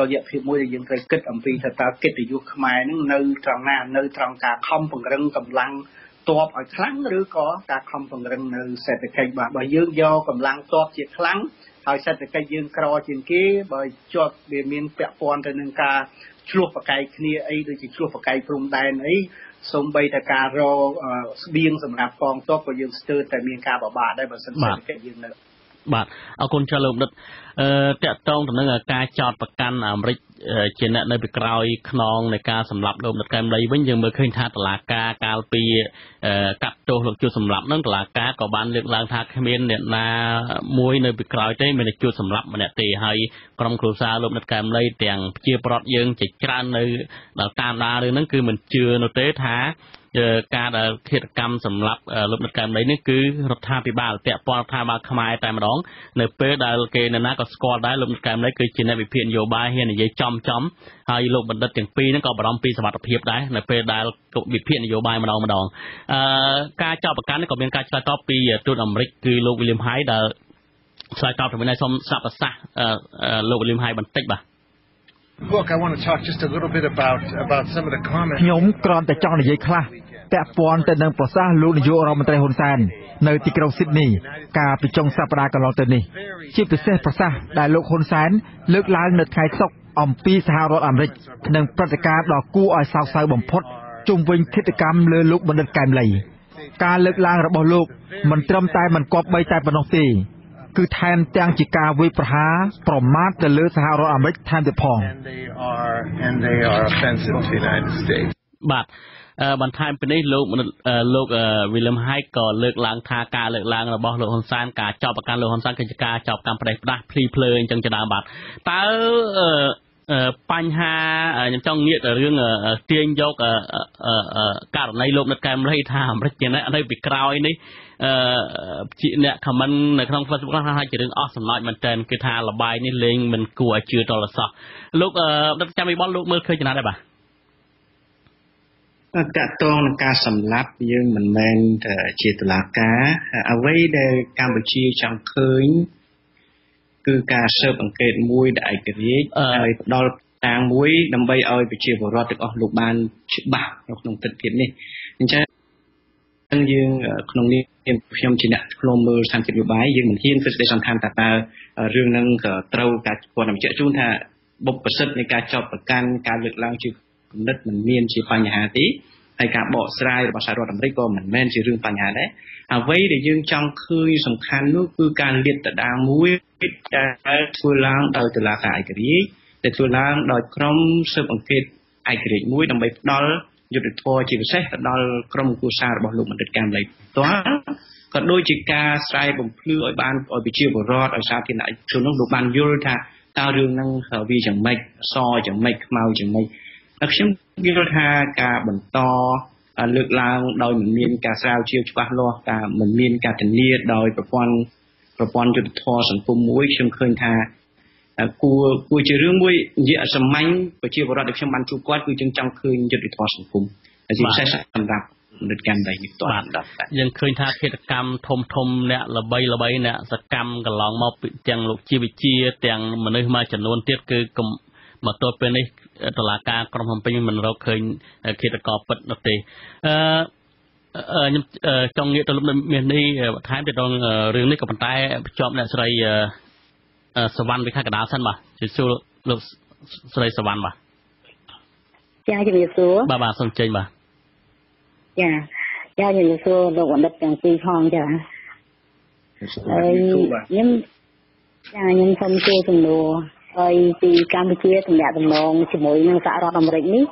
រយៈភាពមួយដែលយើងត្រូវគិតអំពីថាតើកិត្តិយសខ្មែរនឹងនៅត្រង់ណានៅត្រង់ការខំពង្រឹងកម្លាំងតបឲ្យខ្លាំងឬក៏ការខំពង្រឹងនៅសេដ្ឋកិច្ចបាទបើយើងយកកម្លាំងតបជាខ្លាំងហើយសេដ្ឋកិច្ចយើងក្រជាងគេបើជាប់វាមានពាក់ព័ន្ធទៅនឹងការ ឆ្លោះប្រកែកគ្នាអីដូចជាឆ្លោះប្រកែកព្រំដែនអីសំបីតែការរស្បៀងសម្រាប់កងទ័ពក៏យើងស្ទើរតែមានការបបាក់ដែរបើសិនសេដ្ឋកិច្ចយើងនៅ បាទអរគុណច្រើនលោកដិតអឺតកតងទៅនឹងការចោតប្រកាន់អាមេរិកជាអ្នកនៅពីក្រោយខ្នងនៃការសម្លាប់លោកដិតកែមលីវិញយើងមើលឃើញថាតឡាការកាលពីកាត់ទោសលោកជួតសម្លាប់នឹងតឡាការក៏បានលើកឡើងថាគ្មានអ្នកណាមួយនៅពីក្រោយទេមានតែជួតសម្លាប់ម្នាក់ទេហើយក្រុមគ្រួសារលោកដិតកែមលីទាំងជាប្រដ្ឋយើងជាច្រើននៅដល់តាមដានរឿងហ្នឹងគឺមិនជឿនោះទេថា ការដែលឃាតកម្មសម្រាប់លោកដិតកែមលីនេះគឺរដ្ឋាភិបាលពាក់ព័ន្ធរដ្ឋាភិបាលខ្មែរតែម្ដងនៅពេលដែលគេនរណាក៏ស្គាល់ដែរលោកដិតកែមលីគឺជាអ្នកវិភាគនយោបាយហ៊ាននិយាយចំចំហើយលោកបណ្ឌិតទាំងពីរហ្នឹងក៏បារម្ភពីសមត្ថភាពដែរនៅពេលដែលវិភាគនយោបាយម្ដងម្ដងអឺការចោទប្រកាន់នេះក៏មានការឆ្លើយតបពីទូតអាមេរិកគឺលោក William Hay ដែលឆ្លើយតបទៅវិញហើយសូមស្ដាប់ប្រសាសន៍លោក William Hay បន្តិចបាទ Look, I want to talk just a little bit about about some of the comments. ខ្ញុំគ្រាន់តែចង់និយាយខ្លះពាក់ព័ន្ធទៅនឹងប្រសាសន៍លោកនាយករដ្ឋមន្ត្រីហ៊ុនសែននៅទីក្រុងស៊ីដនីកាលពីចុងសប្តាហ៍កន្លងទៅនេះជាពិសេសប្រសាសន៍ដែលលោកហ៊ុនសែនលើកឡើងនៅថ្ងៃសុក្រអំពីសហរដ្ឋអាមេរិកនិងព្រឹត្តិការណ៍ដ៏គួរឲ្យសោកសៅបំផុតជុំវិញឃាតកម្មលើលោកបណ្ឌិតកែមលីការលើកឡើងរបស់លោកមិនត្រឹមតែមិនគប្បីតែប៉ុណ្ណោះទេ គឺថែមទាំងជាការវាយប្រហារប្រមាថទៅលើសហរដ្ឋអាមេរិកថែមទៀតផងបាទបន្ថែមពីនេះលោកលោក William Hyde ក៏លើកឡើងថាការលើកឡើងរបស់លោកហ៊ុនសែនការចោទប្រកាន់លោកហ៊ុនសែនគឺជាការចោទកម្មផ្ដេសផ្ដាស់ភ្លីភ្លើអញ្ចឹងជាដើមបាទតើបញ្ហាខ្ញុំចង់ងាកទៅរឿងទាញយកករណីលោកនិតកែមរៃថាអាមេរិកជាអ្នកនៅពីក្រោយនេះ អឺជាអ្នកខមមិននៅក្នុង Facebook ថាជារឿងអស់សំណើចមែនតើគឺថាលបាយនេះលេងមិនគួរឲ្យជឿតលសោះលោកអឺចាំវិបលលោកមើលឃើញចំណាត់ដែរបាទតកតងនឹងការសម្លាប់យើងមិនមែនជាតឡាការអ្វីដែលកម្ពុជាចង់ឃើញគឺការស៊ើបអង្កេតមួយដែលឯករាជ្យហើយផ្ដល់តាងមួយដើម្បីឲ្យប្រជាពលរដ្ឋទាំងអស់លោកបានច្បាស់នៅក្នុងទឹកទៀតនេះអញ្ចឹង យើងក្នុងនាមខ្ញុំជាអ្នកខ្លុំមើលសន្តិភាពបាយយើងមិនហ៊ានគិតទេសន្តានថាតើរឿងហ្នឹងក៏ត្រូវការគាត់បញ្ជាក់ជូនថាបុព្វប្រសិទ្ធនៃការចោទប្រកាន់ការលើកឡើងជាគំនិតមិនមានជាបញ្ហាទេហើយការបកស្រាយរបស់សហរដ្ឋអាមេរិកក៏មិនមែនជារឿងបញ្ហាដែរអ្វីដែលយើងចង់ឃើញសំខាន់នោះគឺការលាតត្រដាងមួយដែលធ្វើឡើងដោយតុលាការឯករាជ្យដែលធ្វើឡើងដោយក្រុមស៊ើបអង្កេតឯករាជ្យមួយដើម្បីផ្ដល់ យុទ្ធធរជាពិសេសទៅដល់ក្រុមគូសាររបស់លោកបណ្ឌិតកាមលីផ្ទាល់ក៏ដូចជាការស្រ័យបំភ្លឺឲ្យបានឲ្យប្រជាពលរដ្ឋឲ្យសាធារណជននោះលោកបានយល់ថាតើរឿងហ្នឹងវាយ៉ាងម៉េចសយ៉ាងម៉េចខ្មៅយ៉ាងម៉េចហើយខ្ញុំយល់ថាការបន្តលើកឡើងដោយមិនមានការស្រាវជ្រាវច្បាស់លាស់ការមិនមានការធានាដោយប្រព័ន្ធប្រព័ន្ធយុទ្ធធម៌សង្គមមួយខ្ញុំឃើញថា គួរគួរជារឿងមួយនិយាយសាមញ្ញប្រជាពលរដ្ឋដែលខ្ញុំបានជួបគាត់គឺយើងចង់ឃើញយុទ្ធធម៌សង្គមហើយជាពិសេសសម្រាប់មនុស្សកម្មដីនេះតបាទយើងឃើញថាឃាតកម្មធំធំអ្នកល្បីល្បីអ្នកសកម្មកន្លងមកទាំងលោកជាវិជាទាំងមនុស្សមួយចំនួនទៀតគឺមកទល់ពេលនេះតឡាការក្រុងភ្នំពេញមិនរកឃើញឃាតករពិតនោះទេអឺខ្ញុំចង់ងាកទៅលោកមាននេះបន្ថែមទៅដល់រឿងនេះក៏ប៉ុន្តែភ្ជាប់អ្នកស្រី សវណ្ណវិខាកដាលសិនបាទជួយសួរលោកស្រីសវណ្ណបាទចាជំរាបសួរបាទបាទសូមចេញបាទចាចាជំរាបសួរលោកបណ្ឌិតទាំងពីរផងចាហើយខ្ញុំចាខ្ញុំសូមជួសំណួរហើយពីកម្ពុជាទំនាក់ទំនងជាមួយនឹងសហរដ្ឋអាមេរិកនេះ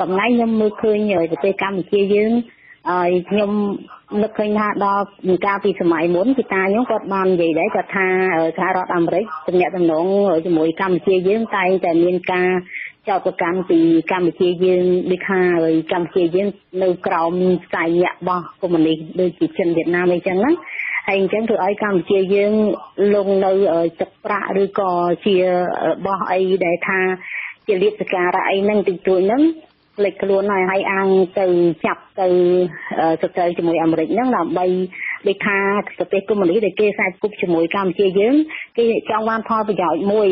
សម្ងាយខ្ញុំមើលឃើញប្រទេសកម្ពុជាយើង ហើយខ្ញុំនឹកឃើញថាដល់កាលពីសម័យមុនពីតាខ្ញុំគាត់បាននិយាយដែរគាត់ថាសហរដ្ឋអាមេរិកទំនាក់ទំនងជាមួយកម្ពុជាយើងតែងតែមានការចោទប្រកាន់ពីកម្ពុជាយើងដូចថាកម្ពុជាយើងនៅក្រោមខ្សែញាក់របស់កុម្មុយនីសដូចជាចិនវៀតណាមអីចឹងណាហើយអញ្ចឹងធ្វើឲ្យកម្ពុជាយើងលងនៅទឹកប្រាក់ឬក៏ជាបោះអីដែលថាជាលៀបសការៈអីហ្នឹងតិចតួចហ្នឹងផ្លេចខ្លួនហើយហើយអាងទៅចាប់ទៅសត្រូវជាមួយអាមេរិកហ្នឹងដើម្បីដូចថាប្រទេសកុម្មុយនីសដែលគេខ្សែគប់ជាមួយកម្ពុជាយើងគេចង់បានផលប្រយោជន៍មួយ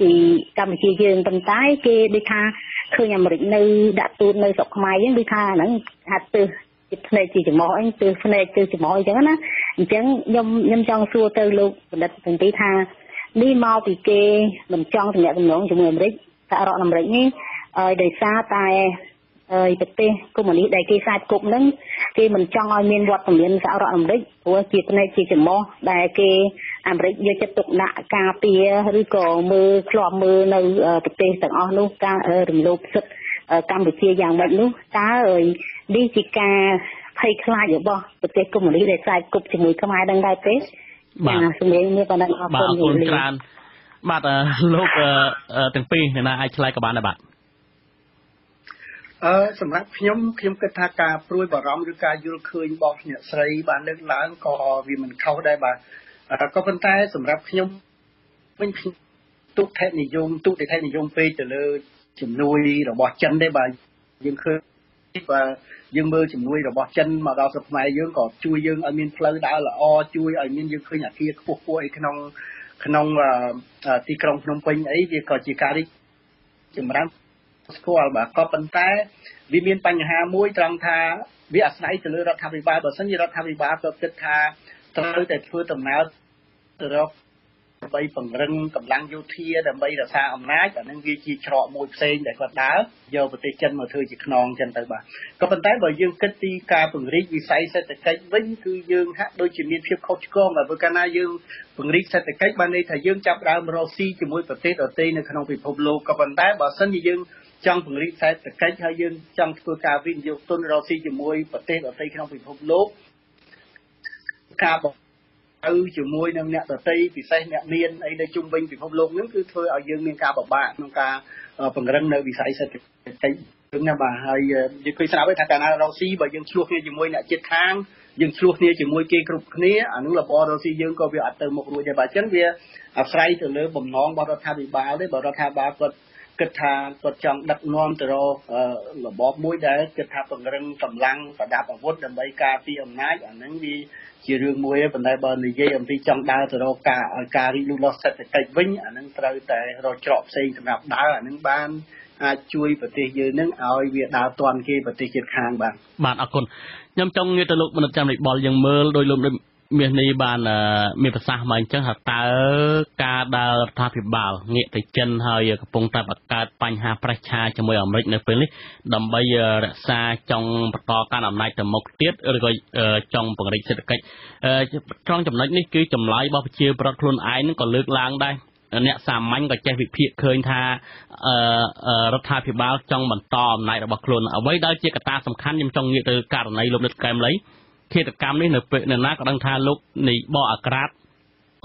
ពីកម្ពុជាយើងប៉ុន្តែគេដូចថាឃើញអាមេរិកនៅដាក់ទូតនៅស្រុកខ្មែរយើងដូចថាហ្នឹងហាត់ទៅជាភ្នែកជាច្រមុះអីទៅភ្នែកទៅច្រមុះអញ្ចឹងណាអញ្ចឹងខ្ញុំខ្ញុំចង់សួរទៅលោកបណ្ឌិតទាំងពីរថានេះមកពីគេមិនចង់ទំនាក់ទំនងជាមួយអាមេរិកសហរដ្ឋអាមេរិកនេះ ហើយដោយសារតែហើយប្រទេសកុម្មុយនីសដែលគេខ្សែគប់ហ្នឹងគេមិនចង់ឲ្យមានវត្តមានសហរដ្ឋអាមេរិកព្រោះជាផ្នែកជាចំោះដែលគេអាមេរិកយកចិត្តទុកដាក់ការពារឬក៏មើលធ្លាប់មើលនៅប្រទេសទាំងអស់នោះការរំលោភសិទ្ធិកម្ពុជាយ៉ាងម៉េចនោះតើនេះជាការភ័យខ្លាចរបស់ប្រទេសកុម្មុយនីសដែលខ្សែគប់ជាមួយខ្មែរដឹងដែរទេបាទសម្លេងនេះប៉ុណ្ណឹងអរគុណបាទអរគុណច្រើនបាទលោកទាំងពីរអ្នកណាអាចឆ្លើយក៏បានដែរបាទ អឺសម្រាប់ខ្ញុំខ្ញុំគិតថាការព្រួយបារម្ភឬការយល់ឃើញរបស់អ្នកស្រីបានលើកឡើងក៏វាមិនខុសដែរបាទក៏ប៉ុន្តែសម្រាប់ខ្ញុំវិញទុតិនិយមទុតិនិយមពេកទៅលើជំនួយរបស់ចិនទេបាទយើងឃើញបាទយើងមើលជំនួយរបស់ចិនមកដល់ស្រុកខ្មែរយើងក៏ជួយយើងឲ្យមានផ្លូវដើរល្អជួយឲ្យមានយើងឃើញអាគារខ្ពស់ខ្ពស់អីក្នុងក្នុងទីក្រុងភ្នំពេញអីវាក៏ជាការរីកចម្រើន ស្គាល់បាទក៏ប៉ុន្តែវាមានបញ្ហាមួយត្រង់ថាវាអាស្រ័យទៅលើរដ្ឋាភិបាលបើសិនជារដ្ឋាភិបាលគាត់គិតថាត្រូវតែធ្វើដំណើរទៅរកដើម្បីពង្រឹងកម្លាំងយោធាដើម្បីរក្សាអំណាចអានឹងវាជាច្រកមួយផ្សេងដែលគាត់ដើរយកប្រទេសចិនមកធ្វើជាខ្នងចឹងទៅបាទក៏ប៉ុន្តែបើយើងគិតពីការពង្រីកវិស័យសេដ្ឋកិច្ចវិញគឺយើងហាក់ដូចជាមានភាពខុសឆ្គងបើកាលណាយើងពង្រីកសេដ្ឋកិច្ចបានន័យថាយើងចាប់ដើមរកស៊ីជាមួយប្រទេសដទៃនៅក្នុងពិភពលោកក៏ប៉ុន្តែបើសិនជាយើង ចង់ពង្រីកសេដ្ឋកិច្ចហើយយើងចង់ធ្វើការវិនិយោគទុនរកស៊ីជាមួយប្រទេសដទៃក្នុងពិភពលោកការទៅជាមួយនឹងអ្នកដតីពិសេសអ្នកមានអីនៅជុំវិញពិភពលោកហ្នឹងគឺធ្វើឲ្យយើងមានការពិបាកក្នុងការពង្រឹងនៅវិស័យសេដ្ឋកិច្ចយើងណាបាទហើយយើងឃើញស្រាប់ថាកាលណារកស៊ីបើយើងឆ្លោះគ្នាជាមួយអ្នកជិតខាងយើងឆ្លោះគ្នាជាមួយគេគ្រប់គ្នាអានោះរបររកស៊ីយើងក៏វាអត់ទៅមុខរួចដែរបាទអញ្ចឹងវាអាស្រ័យទៅលើបំណងរបស់រដ្ឋាភិបាលទេបើរដ្ឋាភិបាលគាត់ គិតថាគាត់ចង់ដឹកនាំទៅរករបបមួយដែលគិតថាពង្រឹងកម្លាំងប្រដាប់អាវុធដើម្បីការពារអំណាចអាហ្នឹងវាជារឿងមួយប៉ុន្តែបើនិយាយអំពីចង់ដើរទៅរកការឲ្យការរីកលូតលាស់សេដ្ឋកិច្ចវិញអានឹងត្រូវតែរកច្រកផ្សេងសម្រាប់ដើរអានឹងបានអាចជួយប្រទេសយើងនឹងឲ្យវាដើរទាន់គេប្រទេសជិតខាងបាទបាទអរគុណខ្ញុំចង់ងាកទៅលោកមនិតចាំលេខបលយើងមើលដោយលោក មាសនេះបានមានប្រសាសន៍មកអញ្ចឹងថាតើការដើររដ្ឋាភិបាលងាកទៅចិនហើយកំពុងតែបង្កើតបញ្ហាប្រឆាជាមួយអាមេរិកនៅពេលនេះដើម្បីរក្សាចង់បន្តកាន់អំណាចទៅមុខទៀតឬក៏ចង់ពង្រីកសេដ្ឋកិច្ចត្រង់ចំណុចនេះគឺចម្លើយរបស់ប្រជាប្រដ្ឋខ្លួនឯងនឹងក៏លើកឡើងដែរអ្នកសាមញ្ញក៏ចេះវិភាគឃើញថារដ្ឋាភិបាលចង់បន្តអំណាចរបស់ខ្លួនអ្វីដែលជាកត្តាសំខាន់ខ្ញុំចង់ងាកទៅករណីលោកនិតកែមលី ឃាតកម្មនេះនៅពេលណាក៏ដឹងថាលោកនៃបកអាក្រាត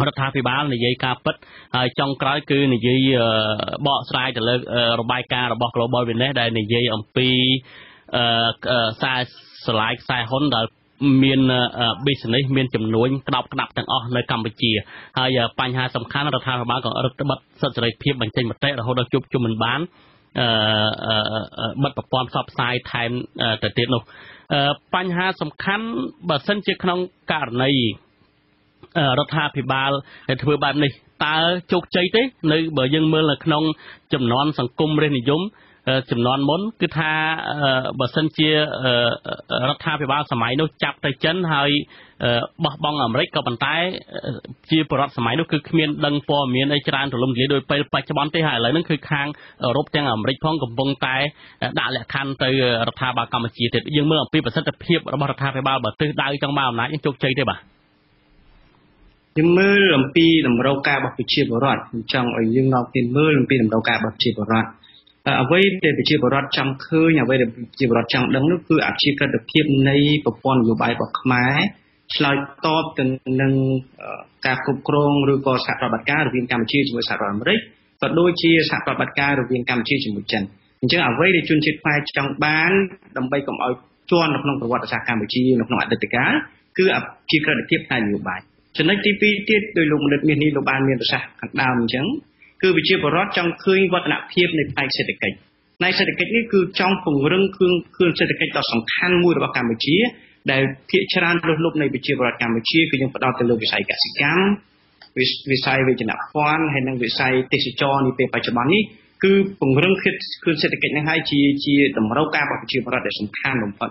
រដ្ឋាភិបាលនិយាយការពិតហើយចុងក្រោយគឺនិយាយបកស្រាយទៅលើរបាយការណ៍របស់ Global Witness ដែលនិយាយអំពីខ្សែស្លាយខ្សែហ៊ុនដែលមាន business មានចំនួនក្តោបក្តាប់ទាំងអស់នៅកម្ពុជាហើយបញ្ហាសំខាន់រដ្ឋាភិបាលក៏រឹតបន្តឹងសិទ្ធិសេរីភាពបញ្ចេញមតិរហូតដល់ជួបជុំមិនបានអឺ បិទប្រព័ន្ធផ្សព្វផ្សាយថែមទៅទៀតនោះបញ្ហាសំខាន់បើសិនជាក្នុងករណីរដ្ឋាភិបាលធ្វើបែបនេះតើជោគជ័យទេ នៅបើយើងមើលនៅក្នុង ចំនួនសង្គមរាជនិយម ចំនួនមុនគឺថាបើសិនជារដ្ឋាភិបាលសម័យនោះចាប់ទៅចិនហើយបោះបង់អាមេរិកក៏ប៉ុន្តែ ជាបរដ្ឋសម័យនោះគឺគ្មានដឹងព័ត៌មានអីច្រើនទូលំទូលាយដោយពេលបច្ចុប្បន្នទេហើយឥឡូវហ្នឹងគឺខាងអឺរ៉ុបទាំងអាមេរិកផងកំពុងតែដាក់លក្ខខណ្ឌទៅរដ្ឋាភិបាលកម្ពុជាទៀតយើងមើលអំពីប្រសិទ្ធភាពរបស់រដ្ឋាភិបាលបើទិសដៅចង់បានអំណាចនឹងជោគជ័យទេបាទយើងមើលអំពីតម្រូវការរបស់ប្រជាពលរដ្ឋខ្ញុំចង់ឲ្យយើងនាំគ្នាមើលអំពីតម្រូវការរបស់ប្រជាពលរដ្ឋ អ្វីដែលប្រជាពលរដ្ឋចង់ឃើញអ្វីដែលប្រជាពលរដ្ឋចង់ដឹងនោះគឺអព្យាក្រឹតភាពនៃប្រព័ន្ធនយោបាយរបស់ខ្មែរឆ្លើយតបទៅនឹងការគ្រប់គ្រងឬក៏សហប្រតិបត្តិការរវាងកម្ពុជាជាមួយសហរដ្ឋអាមេរិកក៏ដូចជាសហប្រតិបត្តិការរវាងកម្ពុជាជាមួយចិនអញ្ចឹងអ្វីដែលជនជាតិខ្មែរចង់បានដើម្បីកុំឲ្យជន់នៅក្នុងប្រវត្តិសាស្ត្រកម្ពុជានៅក្នុងអតីតកាលគឺអព្យាក្រឹតភាពផ្នែកនយោបាយចំណុចទី2ទៀតដោយលោកមនិតមាសនេះលោកបានមានប្រសាសន៍ខាងដើមអញ្ចឹង គឺវិជាបរដ្ឋចង់ឃើញវឌ្ឍនភាពនៃផ្នែកសេដ្ឋកិច្ចផ្នែកសេដ្ឋកិច្ចនេះគឺចង់ពង្រឹងគ្រឿងគ្រឿងសេដ្ឋកិច្ចដ៏សំខាន់មួយរបស់កម្ពុជា ដែលភាគច្រើនលុះលុបនៃប្រជាពលរដ្ឋកម្ពុជាគឺយើងផ្ដោតទៅលើវិស័យកសិកម្មវិស័យវិជ្ជាភ័ណ្ឌហើយនិងវិស័យទេសចរនាពេលបច្ចុប្បន្ននេះគឺពង្រឹងគ្រឿងសេដ្ឋកិច្ចនេះហើយជាជាតម្រូវការរបស់ប្រជាពលរដ្ឋដែលសំខាន់បំផុត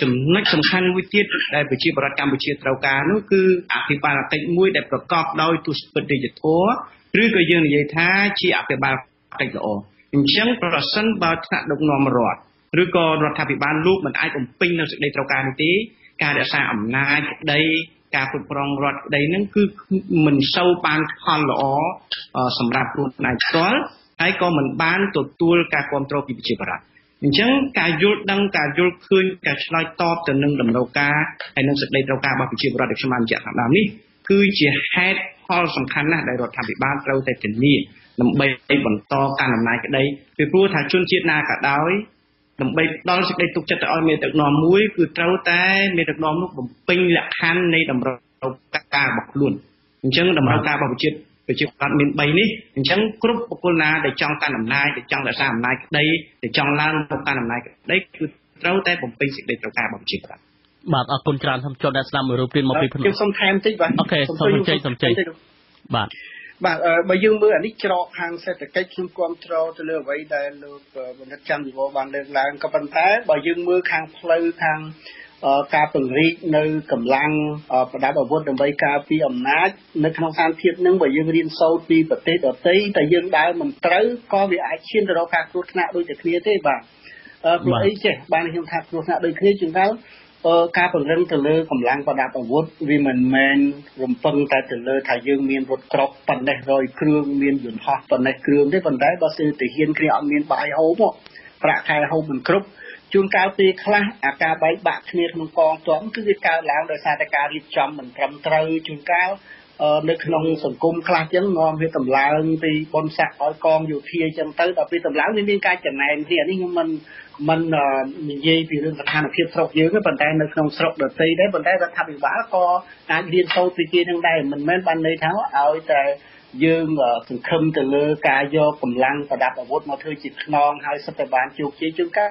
ចំណុចសំខាន់មួយទៀតដែលប្រជាពលរដ្ឋកម្ពុជាត្រូវការនោះគឺអភិបាលកិច្ចមួយដែលប្រកបដោយទស្សនវិជ្ជាធម៌ ឬក៏យើងនិយាយថាជាអភិបាលកិច្ចល្អអញ្ចឹងប្រសិនបើថ្នាក់ដឹកនាំរដ្ឋឬក៏រដ្ឋាភិបាលលោកមិនអាចបំពេញនៅសេចក្តីត្រូវការនេះទេការរក្សាអំណាចក្តីការគ្រប់គ្រងរដ្ឋក្តីនឹងគឺមិនសូវបានផលល្អសម្រាប់ខ្លួនឯងផ្ទាល់ហើយក៏មិនបានទទួលការគ្រប់គ្រងពីប្រជាពលរដ្ឋអញ្ចឹងការយល់ដឹងការយល់ឃើញការឆ្លើយតបទៅនឹងតម្រូវការហើយនឹងសេចក្តីត្រូវការរបស់ប្រជាពលរដ្ឋដែលខ្ញុំបានបញ្ជាក់ខាងដើមនេះ គឺជាហេតុផលសំខាន់ណាស់ដែលរដ្ឋាភិបាលត្រូវតែធានាដើម្បីបន្តការអំណាចក្តីពីព្រោះថាជនជាតិណាក៏ដោយដើម្បីផ្ដល់សេចក្តីទុកចិត្តទៅឲ្យមានដឹកនាំមួយគឺត្រូវតែមានដឹកនាំនោះបំពេញលក្ខខណ្ឌនៃតម្រូវការរបស់ខ្លួនអញ្ចឹងតម្រូវការរបស់ប្រជាប្រជាប្រដ្ឋមាន3នេះអញ្ចឹងគ្រប់បុគ្គលណាដែលចង់កាន់អំណាចដែលចង់រក្សាអំណាចក្តីដែលចង់ឡើងមកកាន់អំណាចក្តីគឺត្រូវតែបំពេញសេចក្តីត្រូវការរបស់ប្រជាប្រដ្ឋ បាទអរគុណច្រើនសូមជួបអ្នកស្ដាប់មួយរូបទៀតមកពីភ្នំខ្ញុំសូមថែមតិចបាទអូខេសូមជ័យសូមជ័យបាទបាទបើយើងមើលអានេះច្រកខាងសេដ្ឋកិច្ចខ្ញុំគ្រប់គ្រងទៅលើអ្វីដែលលោកបណ្ឌិតច័ន្ទវិវរបានលើកឡើងក៏ប៉ុន្តែបើយើងមើលខាងផ្លូវខាងការពង្រីកនៅកម្លាំងប្រដាប់អាវុធដើម្បីការពារអំណាចនៅក្នុងស្ថានភាពនឹងបើយើងរៀនសូត្រពីប្រទេសដទៃតែយើងដើរមិនត្រូវក៏វាអាចឈានទៅរកការគ្រោះថ្នាក់ដូចតែគ្នាទេបាទព្រោះអីចេះបានខ្ញុំថាគ្រោះថ្នាក់ដូចគ្នាជួនកាល ការពង្រឹងទៅលើកម្លាំងប្រដាប់អាវុធវាមិនមែនរំពឹងតែទៅលើថាយើងមានរថក្រោកប៉ុណ្ណេះរយគ្រឿងមានយន្តហោះប៉ុណ្ណេះគ្រឿងទេប៉ុន្តែបើសិនទៅហ៊ានគ្នាអត់មានបាយហូបប្រាក់ខែហូបមិនគ្រប់ជួនកាលពេលខ្លះអាការបែកបាក់គ្នាក្នុងកងទ័ពគឺវាកើតឡើងដោយសារតែការរៀបចំមិនត្រឹមត្រូវជួនកាលនៅក្នុងសង្គមខ្លះចឹងនាំវាតម្លើងពីបនស័កឲ្យកងយោធាចឹងទៅដល់ពេលតម្លើងវាមានការចំណែនគ្នានេះខ្ញុំមិន មិននិយាយពីរឿងស្ថានភាពស្រុកយើងទេប៉ុន្តែនៅក្នុងស្រុកដទៃដែរប៉ុន្តែរដ្ឋាភិបាលក៏អាចរៀនសូត្រពីគេនឹងដែរមិនមែនបានន័យថាឲ្យតែយើងសង្ឃឹមទៅលើការយកកម្លាំងប្រដាប់អាវុធមកធ្វើជាខ្នងហើយសិតតែបានជោគជ័យជួនកាល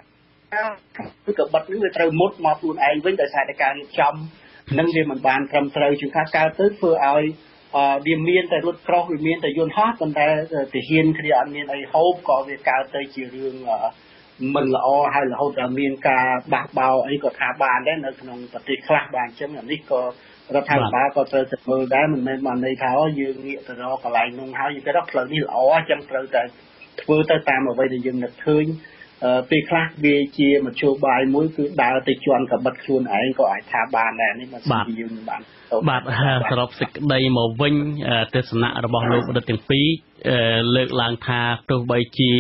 គឺកបិតនេះវាត្រូវមុតមកខ្លួនឯងវិញដោយសារតែការរៀបចំនឹងវាមិនបានត្រឹមត្រូវជួនកាលកើតទៅធ្វើឲ្យវាមានតែរត់ក្រោះវាមានតែយន្តហោះប៉ុន្តែទាហានគ្នាអត់មានអីហូបក៏វាកើតទៅជារឿង មិនល្អហើយរហូតដល់មានការបះបោអីក៏ថាបានដែរនៅក្នុងប្រទេសខ្លះបានអញ្ចឹងអានេះក៏រដ្ឋាភិបាលក៏ត្រូវតែមើលដែរមិនមែនបានន័យថាយើងងាកទៅរកកន្លែងនោះហើយយើងគិតថាផ្លូវនេះល្អអញ្ចឹងត្រូវតែធ្វើទៅតាមអ្វីដែលយើងនឹកឃើញ ពេលខ្លះវាជាមធ្យោបាយមួយគឺដើរទៅជន់កបិតខ្លួនឯងក៏អាចថាបានដែរនេះមិនស្គាល់យើងបានបាទសរុបសេចក្តីមកវិញទេសនៈរបស់លោកបណ្ឌិតទាំងពីរលើកឡើងថាទោះបីជារ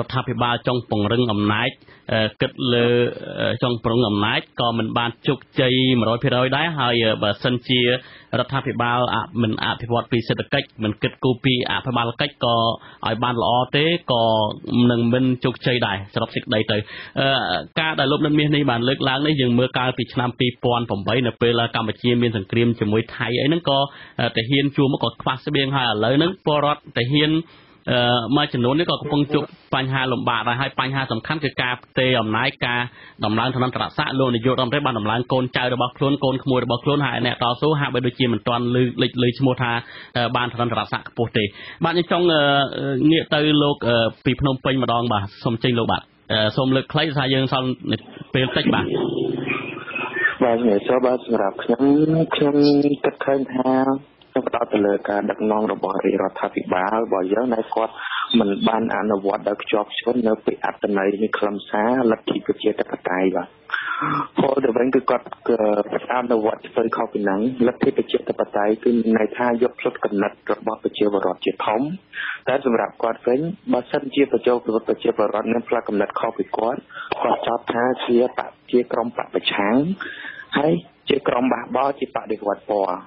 ដ្ឋាភិបាលចង់ពង្រឹងអំណាច គិតលើចង់ប្រឹងអំណាចក៏មិនបានជោគជ័យ100%ដែរហើយបើសិនជារដ្ឋាភិបាលមិនអភិវឌ្ឍពីសេដ្ឋកិច្ចមិនគិតគូរពីអភិបាលកិច្ចក៏ឲ្យបានល្អទេក៏នឹងមិនជោគជ័យដែរសរុបសេចក្តីទៅការដែលលោកនិតមាសនេះបានលើកឡើងនេះយើងមើលកាលពីឆ្នាំ2008នៅពេលកម្ពុជាមានសង្គ្រាមជាមួយថៃអីហ្នឹងក៏តាហ៊ានជួមកក៏ខ្វះស្បៀងហើយឥឡូវហ្នឹងពលរដ្ឋតាហ៊ាន មួយចំនួននេះក៏កំពុងជួបបញ្ហាលំបាកដែរហើយបញ្ហាសំខាន់គឺការផ្ទេរអំណាចការដំឡើងឋានន្តរស័ក្តិលោកនាយករដ្ឋមន្ត្រីបានដំឡើងកូនចៅរបស់ខ្លួនកូនក្មួយរបស់ខ្លួនហើយអ្នកតស៊ូហាក់បីដូចជាមិនទាន់លើលេចលើឈ្មោះថាបានឋានន្តរស័ក្តិខ្ពស់ទេ បាទខ្ញុំចង់ងាកទៅលោកពីភ្នំពេញម្ដងបាទសូមចេញលោកបាទសូមលើកខ្លីថាយើងសល់ពេលតិចបាទបាទជំរាបសួរបាទសម្រាប់ខ្ញុំខ្ញុំគិតឃើញថា ខ្ញុំផ្ដោតទៅលើការដឹកនាំរបស់រាជរដ្ឋាភិបាលរបស់យើងដែលគាត់មិនបានអនុវត្តដោយខ្ជាប់ខ្ជួននៅពីអត្តន័យនៃខ្លឹមសារលទ្ធិប្រជាធិបតេយ្យបាទពលទៅវិញគឺគាត់អនុវត្តទៅខុសពីហ្នឹងលទ្ធិប្រជាធិបតេយ្យគឺមានន័យថាយកផ្លុតកណិតរបស់ប្រជាពលរដ្ឋជាធំតែសម្រាប់គាត់វិញបើសិនជាប្រជាពលរដ្ឋប្រជាពលរដ្ឋមានផ្លាកកំណត់ខុសពីគាត់គាត់ចោទថាជាបកជាក្រុមបពប្រឆាំងហើយជាក្រុមបះបោជាបដិវត្តពណ៌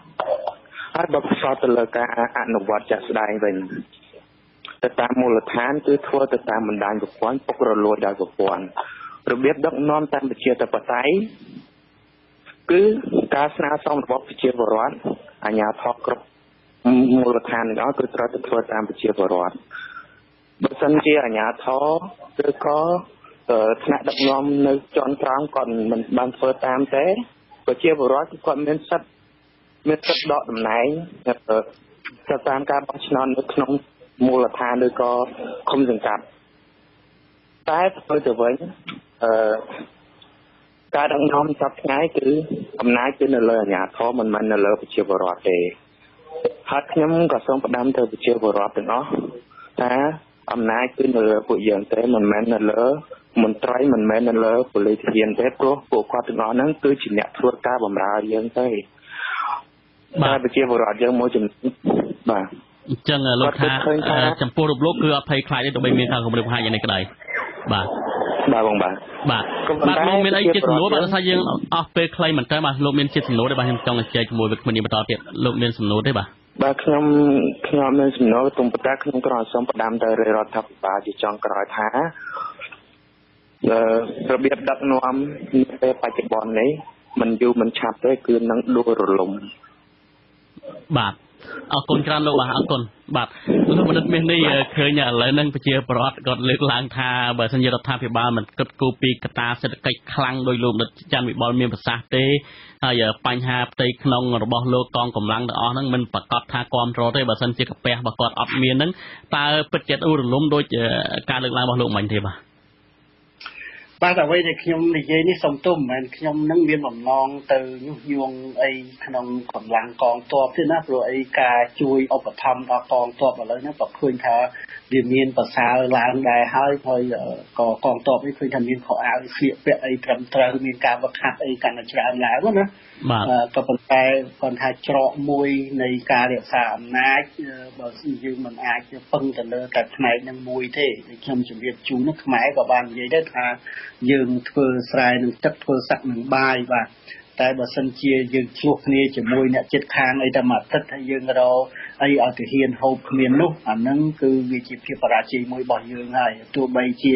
ហើយបើផ្សោតទៅលើការអនុវត្តចាក់ស្ដែងវិញទៅតាមមូលដ្ឋានគឺធ្វើទៅតាមបណ្ដាញប្រព័ន្ធពុករលួយដោយប្រព័ន្ធរបៀបដឹកនាំតាមប្រជាធិបតេយ្យគឺការស្នើសុំរបស់ប្រជាពលរដ្ឋអាជ្ញាធរគ្រប់មូលដ្ឋានទាំងអស់គឺត្រូវតែធ្វើតាមប្រជាពលរដ្ឋបើសិនជាអាជ្ញាធរឬក៏ថ្នាក់ដឹកនាំនៅជាន់ក្រោមគាត់មិនបានធ្វើតាមទេប្រជាពលរដ្ឋគឺគាត់មានសិទ្ធិ មានសិទ្ធិដកតំណែងទៅតាមការបោះឆ្នោតនៅក្នុងមូលដ្ឋានឬក៏ឃុំសង្កាត់តែធ្វើទៅវិញអឺការដឹកនាំសប្តាហ៍គឺអំណាចគឺនៅលើអាជ្ញាធរមិនមែននៅលើប្រជាពលរដ្ឋទេហើយខ្ញុំក៏សូមផ្ដាំទៅប្រជាពលរដ្ឋទាំងអស់ថាអំណាចគឺនៅលើពួកយើងទេមិនមែននៅលើមន្ត្រីមិនមែននៅលើប៉ូលីសធានទេព្រោះពួកគាត់ទាំងអស់ហ្នឹងគឺជាអ្នកធ្វើការបម្រើយើងទេ បាទប្រជាពលរដ្ឋយើងមួយចំនួនបាទអញ្ចឹងលោកថាចំពោះរូបលោកគឺអត់ភ័យខ្លាចទេទោះបីមានការគម្រាមកំហែងយ៉ាងនេះក្តីបាទបាទបងបាទបាទបាទលោកមានអីជាសំណួរបាទថាយើងអស់ពេលខ្លីមែនតើបាទលោកមានជាសំណួរទេបាទខ្ញុំចង់ជែកជាមួយវិក្កាមនេះបន្តទៀតលោកមានសំណួរទេបាទបាទខ្ញុំខ្ញុំមានសំណួរទុំប៉ុន្តែខ្ញុំគ្រាន់តែសូមផ្ដាំទៅរដ្ឋាភិបាលជាចុងក្រោយថា របៀបដឹកនាំពេលបច្ចុប្បន្ននេះมันយូរมันឆាប់ទេគឺនឹងដួលរលំ បាទអរគុណច្រើនលោកបាទអរគុណបាទលោកបណ្ឌិតមាសនេះឃើញឥឡូវហ្នឹងប្រជាប្រដ្ឋគាត់លើកឡើងថាបើសិនជារដ្ឋាភិបាលមិនគិតគូរពីកត្តាសេដ្ឋកិច្ចខ្លាំងដោយលោកបណ្ឌិតច័ន្ទវិបុលមានប្រសាសន៍ទេហើយបញ្ហាផ្ទៃក្នុងរបស់លោកកងកម្លាំងទាំងអស់ហ្នឹងមិនប្រកាសថាគ្រប់គ្រងទេបើសិនជាកាពះរបស់គាត់អត់មានហ្នឹងតើពិតជាឧរលំដោយការលើកឡើងរបស់លោកមិញទេបាទ បាទអ្វីដែលខ្ញុំនិយាយនេះសុំទោសមិនមែនខ្ញុំនឹងមានបំណងទៅញុះញង់អីក្នុងកម្លាំងកងទ័ពទេណាព្រោះអីការជួយឧបត្ថម្ភដល់កងទ័ពឥឡូវនេះក៏ឃើញថា វាមានប្រសើរឡើងដែរហើយហើយក៏កងទ័ពនេះឃើញថាមានខោអាវស្លៀកពាក់អីត្រឹមត្រូវមានការវឹកហាត់អីកាន់តែច្រើនឡើងណាបាទក៏ប៉ុន្តែគាត់ថាច្រកមួយនៃការរក្សាអំណាចបើយើងមិនអាចពឹងទៅលើតែផ្នែកនឹងមួយទេខ្ញុំជម្រាបជូននោះខ្មែរក៏បាននិយាយដែរថាយើងធ្វើស្រែនឹងទឹកធ្វើសឹកនឹងបាយបាទតែបើសិនជាយើងឆ្លោះគ្នាជាមួយអ្នកចិត្តខាងអីតែមួយអាទិត្យហើយយើងរក អីឲ្យទៅហ៊ានហូបគ្មាននោះអាហ្នឹងគឺវាជាភាពបរាជ័យមួយរបស់យើងហើយទោះបីជា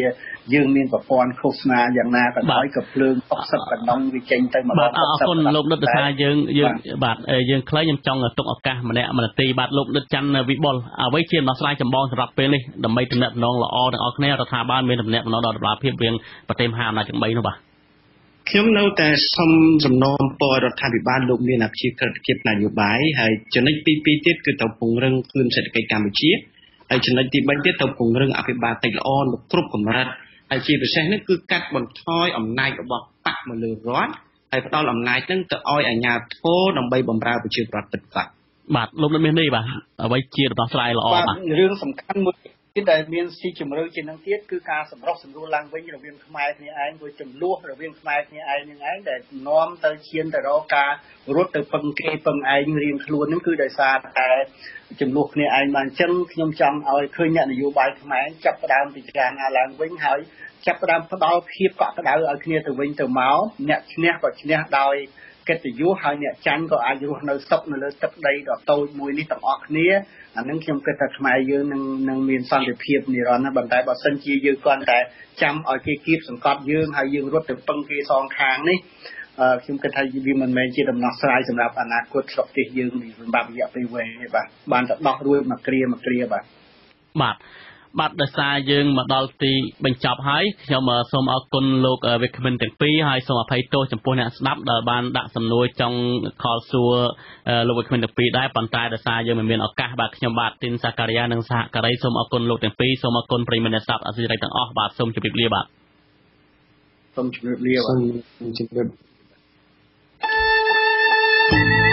យើងមានប្រព័ន្ធឃោសនាយ៉ាងណាក៏ដោយក៏ភ្លើង60កណ្ដុងវាចេញទៅម្ដងអរគុណលោកដិតថាយើងយើងបាទយើងខ្លីខ្ញុំចង់ទុកឱកាសម្នាក់មនទីបាទលោកដិតច័ន្ទវិបុលអ្វីជាដំណោះស្រាយចម្បងសម្រាប់ពេលនេះដើម្បីតំណែងល្អទាំងអស់គ្នារដ្ឋាភិបាលមានតំណែងដល់រដ្ឋបាលភាពរៀងប្រទេសមហាអំណាចទាំង3នោះបាទ ខ្ញុំនៅតែសុំសំណូមពររដ្ឋាភិបាលលោកមានអភិជាក្រិតភាពនយោបាយហើយចំណុចទី2ទៀតគឺត្រូវពង្រឹងគ្រឹះសេដ្ឋកិច្ចកម្ពុជាហើយចំណុចទី3ទៀតត្រូវពង្រឹងអភិបាលកិច្ចល្អនៅគ្រប់កម្រិតហើយជាពិសេសនេះគឺកាត់បន្ថយអំណាចរបស់បកមកលើរដ្ឋហើយផ្ដល់អំណាចនឹងទៅឲ្យអាជ្ញាធរដើម្បីបម្រើប្រជាពលរដ្ឋពិតប្រាកដបាទលោកលោកមាននេះបាទអ្វីជាដំណោះស្រាយល្អបាទរឿងសំខាន់មួយ ទៀតដែលមានស៊ីជម្រៅជាងនឹងទៀតគឺការសម្រុះសម្រួលឡើងវិញរវាងខ្មែរគ្នាឯងមួយចំនួនរវាងខ្មែរគ្នាឯងនឹងឯងដែលនាំទៅឈានទៅរកការរត់ទៅពឹងគេពឹងឯងរៀងខ្លួននឹងគឺដោយសារតែចំនួនគ្នាឯងបានអញ្ចឹងខ្ញុំចង់ឲ្យឃើញអ្នកនយោបាយខ្មែរចាប់ផ្ដើមពិចារណាឡើងវិញហើយចាប់ផ្ដើមផ្ដល់ភាពកក់ក្ដៅឲ្យគ្នាទៅវិញទៅមកអ្នកឈ្នះក៏ឈ្នះដោយកិត្តិយសហើយអ្នកចាញ់ក៏អាចរស់នៅសុខនៅលើទឹកដីដ៏តូចមួយនេះទាំងអស់គ្នា អានឹងខ្ញុំគិតថាខ្មែរយើងនឹងនឹងមានសន្តិភាពនិរន្តរ៍ណាប៉ុន្តែបើសិនជាយើងគ្រាន់តែចាំឲ្យគេគៀបសង្កត់យើងហើយយើងរត់ទៅពឹងគេសងខាងនេះខ្ញុំគិតថាវាមិនមែនជាដំណោះស្រាយសម្រាប់អនាគតស្រុកទេសយើងនេះសម្រាប់រយៈពេលវែងទេបាទបានតែដោះរួចមួយគ្រាមួយគ្រាបាទបាទ បាទដោយសារយើងមកដល់ទីបញ្ចប់ហើយខ្ញុំសូមអរគុណលោកវិក្កាមិនទាំងពីរហើយសូមអភ័យទោសចំពោះអ្នកស្ដាប់ដែលបានដាក់សំណួរចង់ខលសួរលោកវិក្កាមិនទាំងពីរដែរប៉ុន្តែដោយសារយើងមិនមានឱកាសបាទខ្ញុំបាទទីនសាការីយ៉ានិងសហការីសូមអរគុណលោកទាំងពីរសូមអរគុណប្រិយមិត្តអ្នកស្ដាប់អសិរ័យទាំងអស់បាទសូមជម្រាបលាបាទសូមជម្រាបលាបាទសូមជម្រាប thank you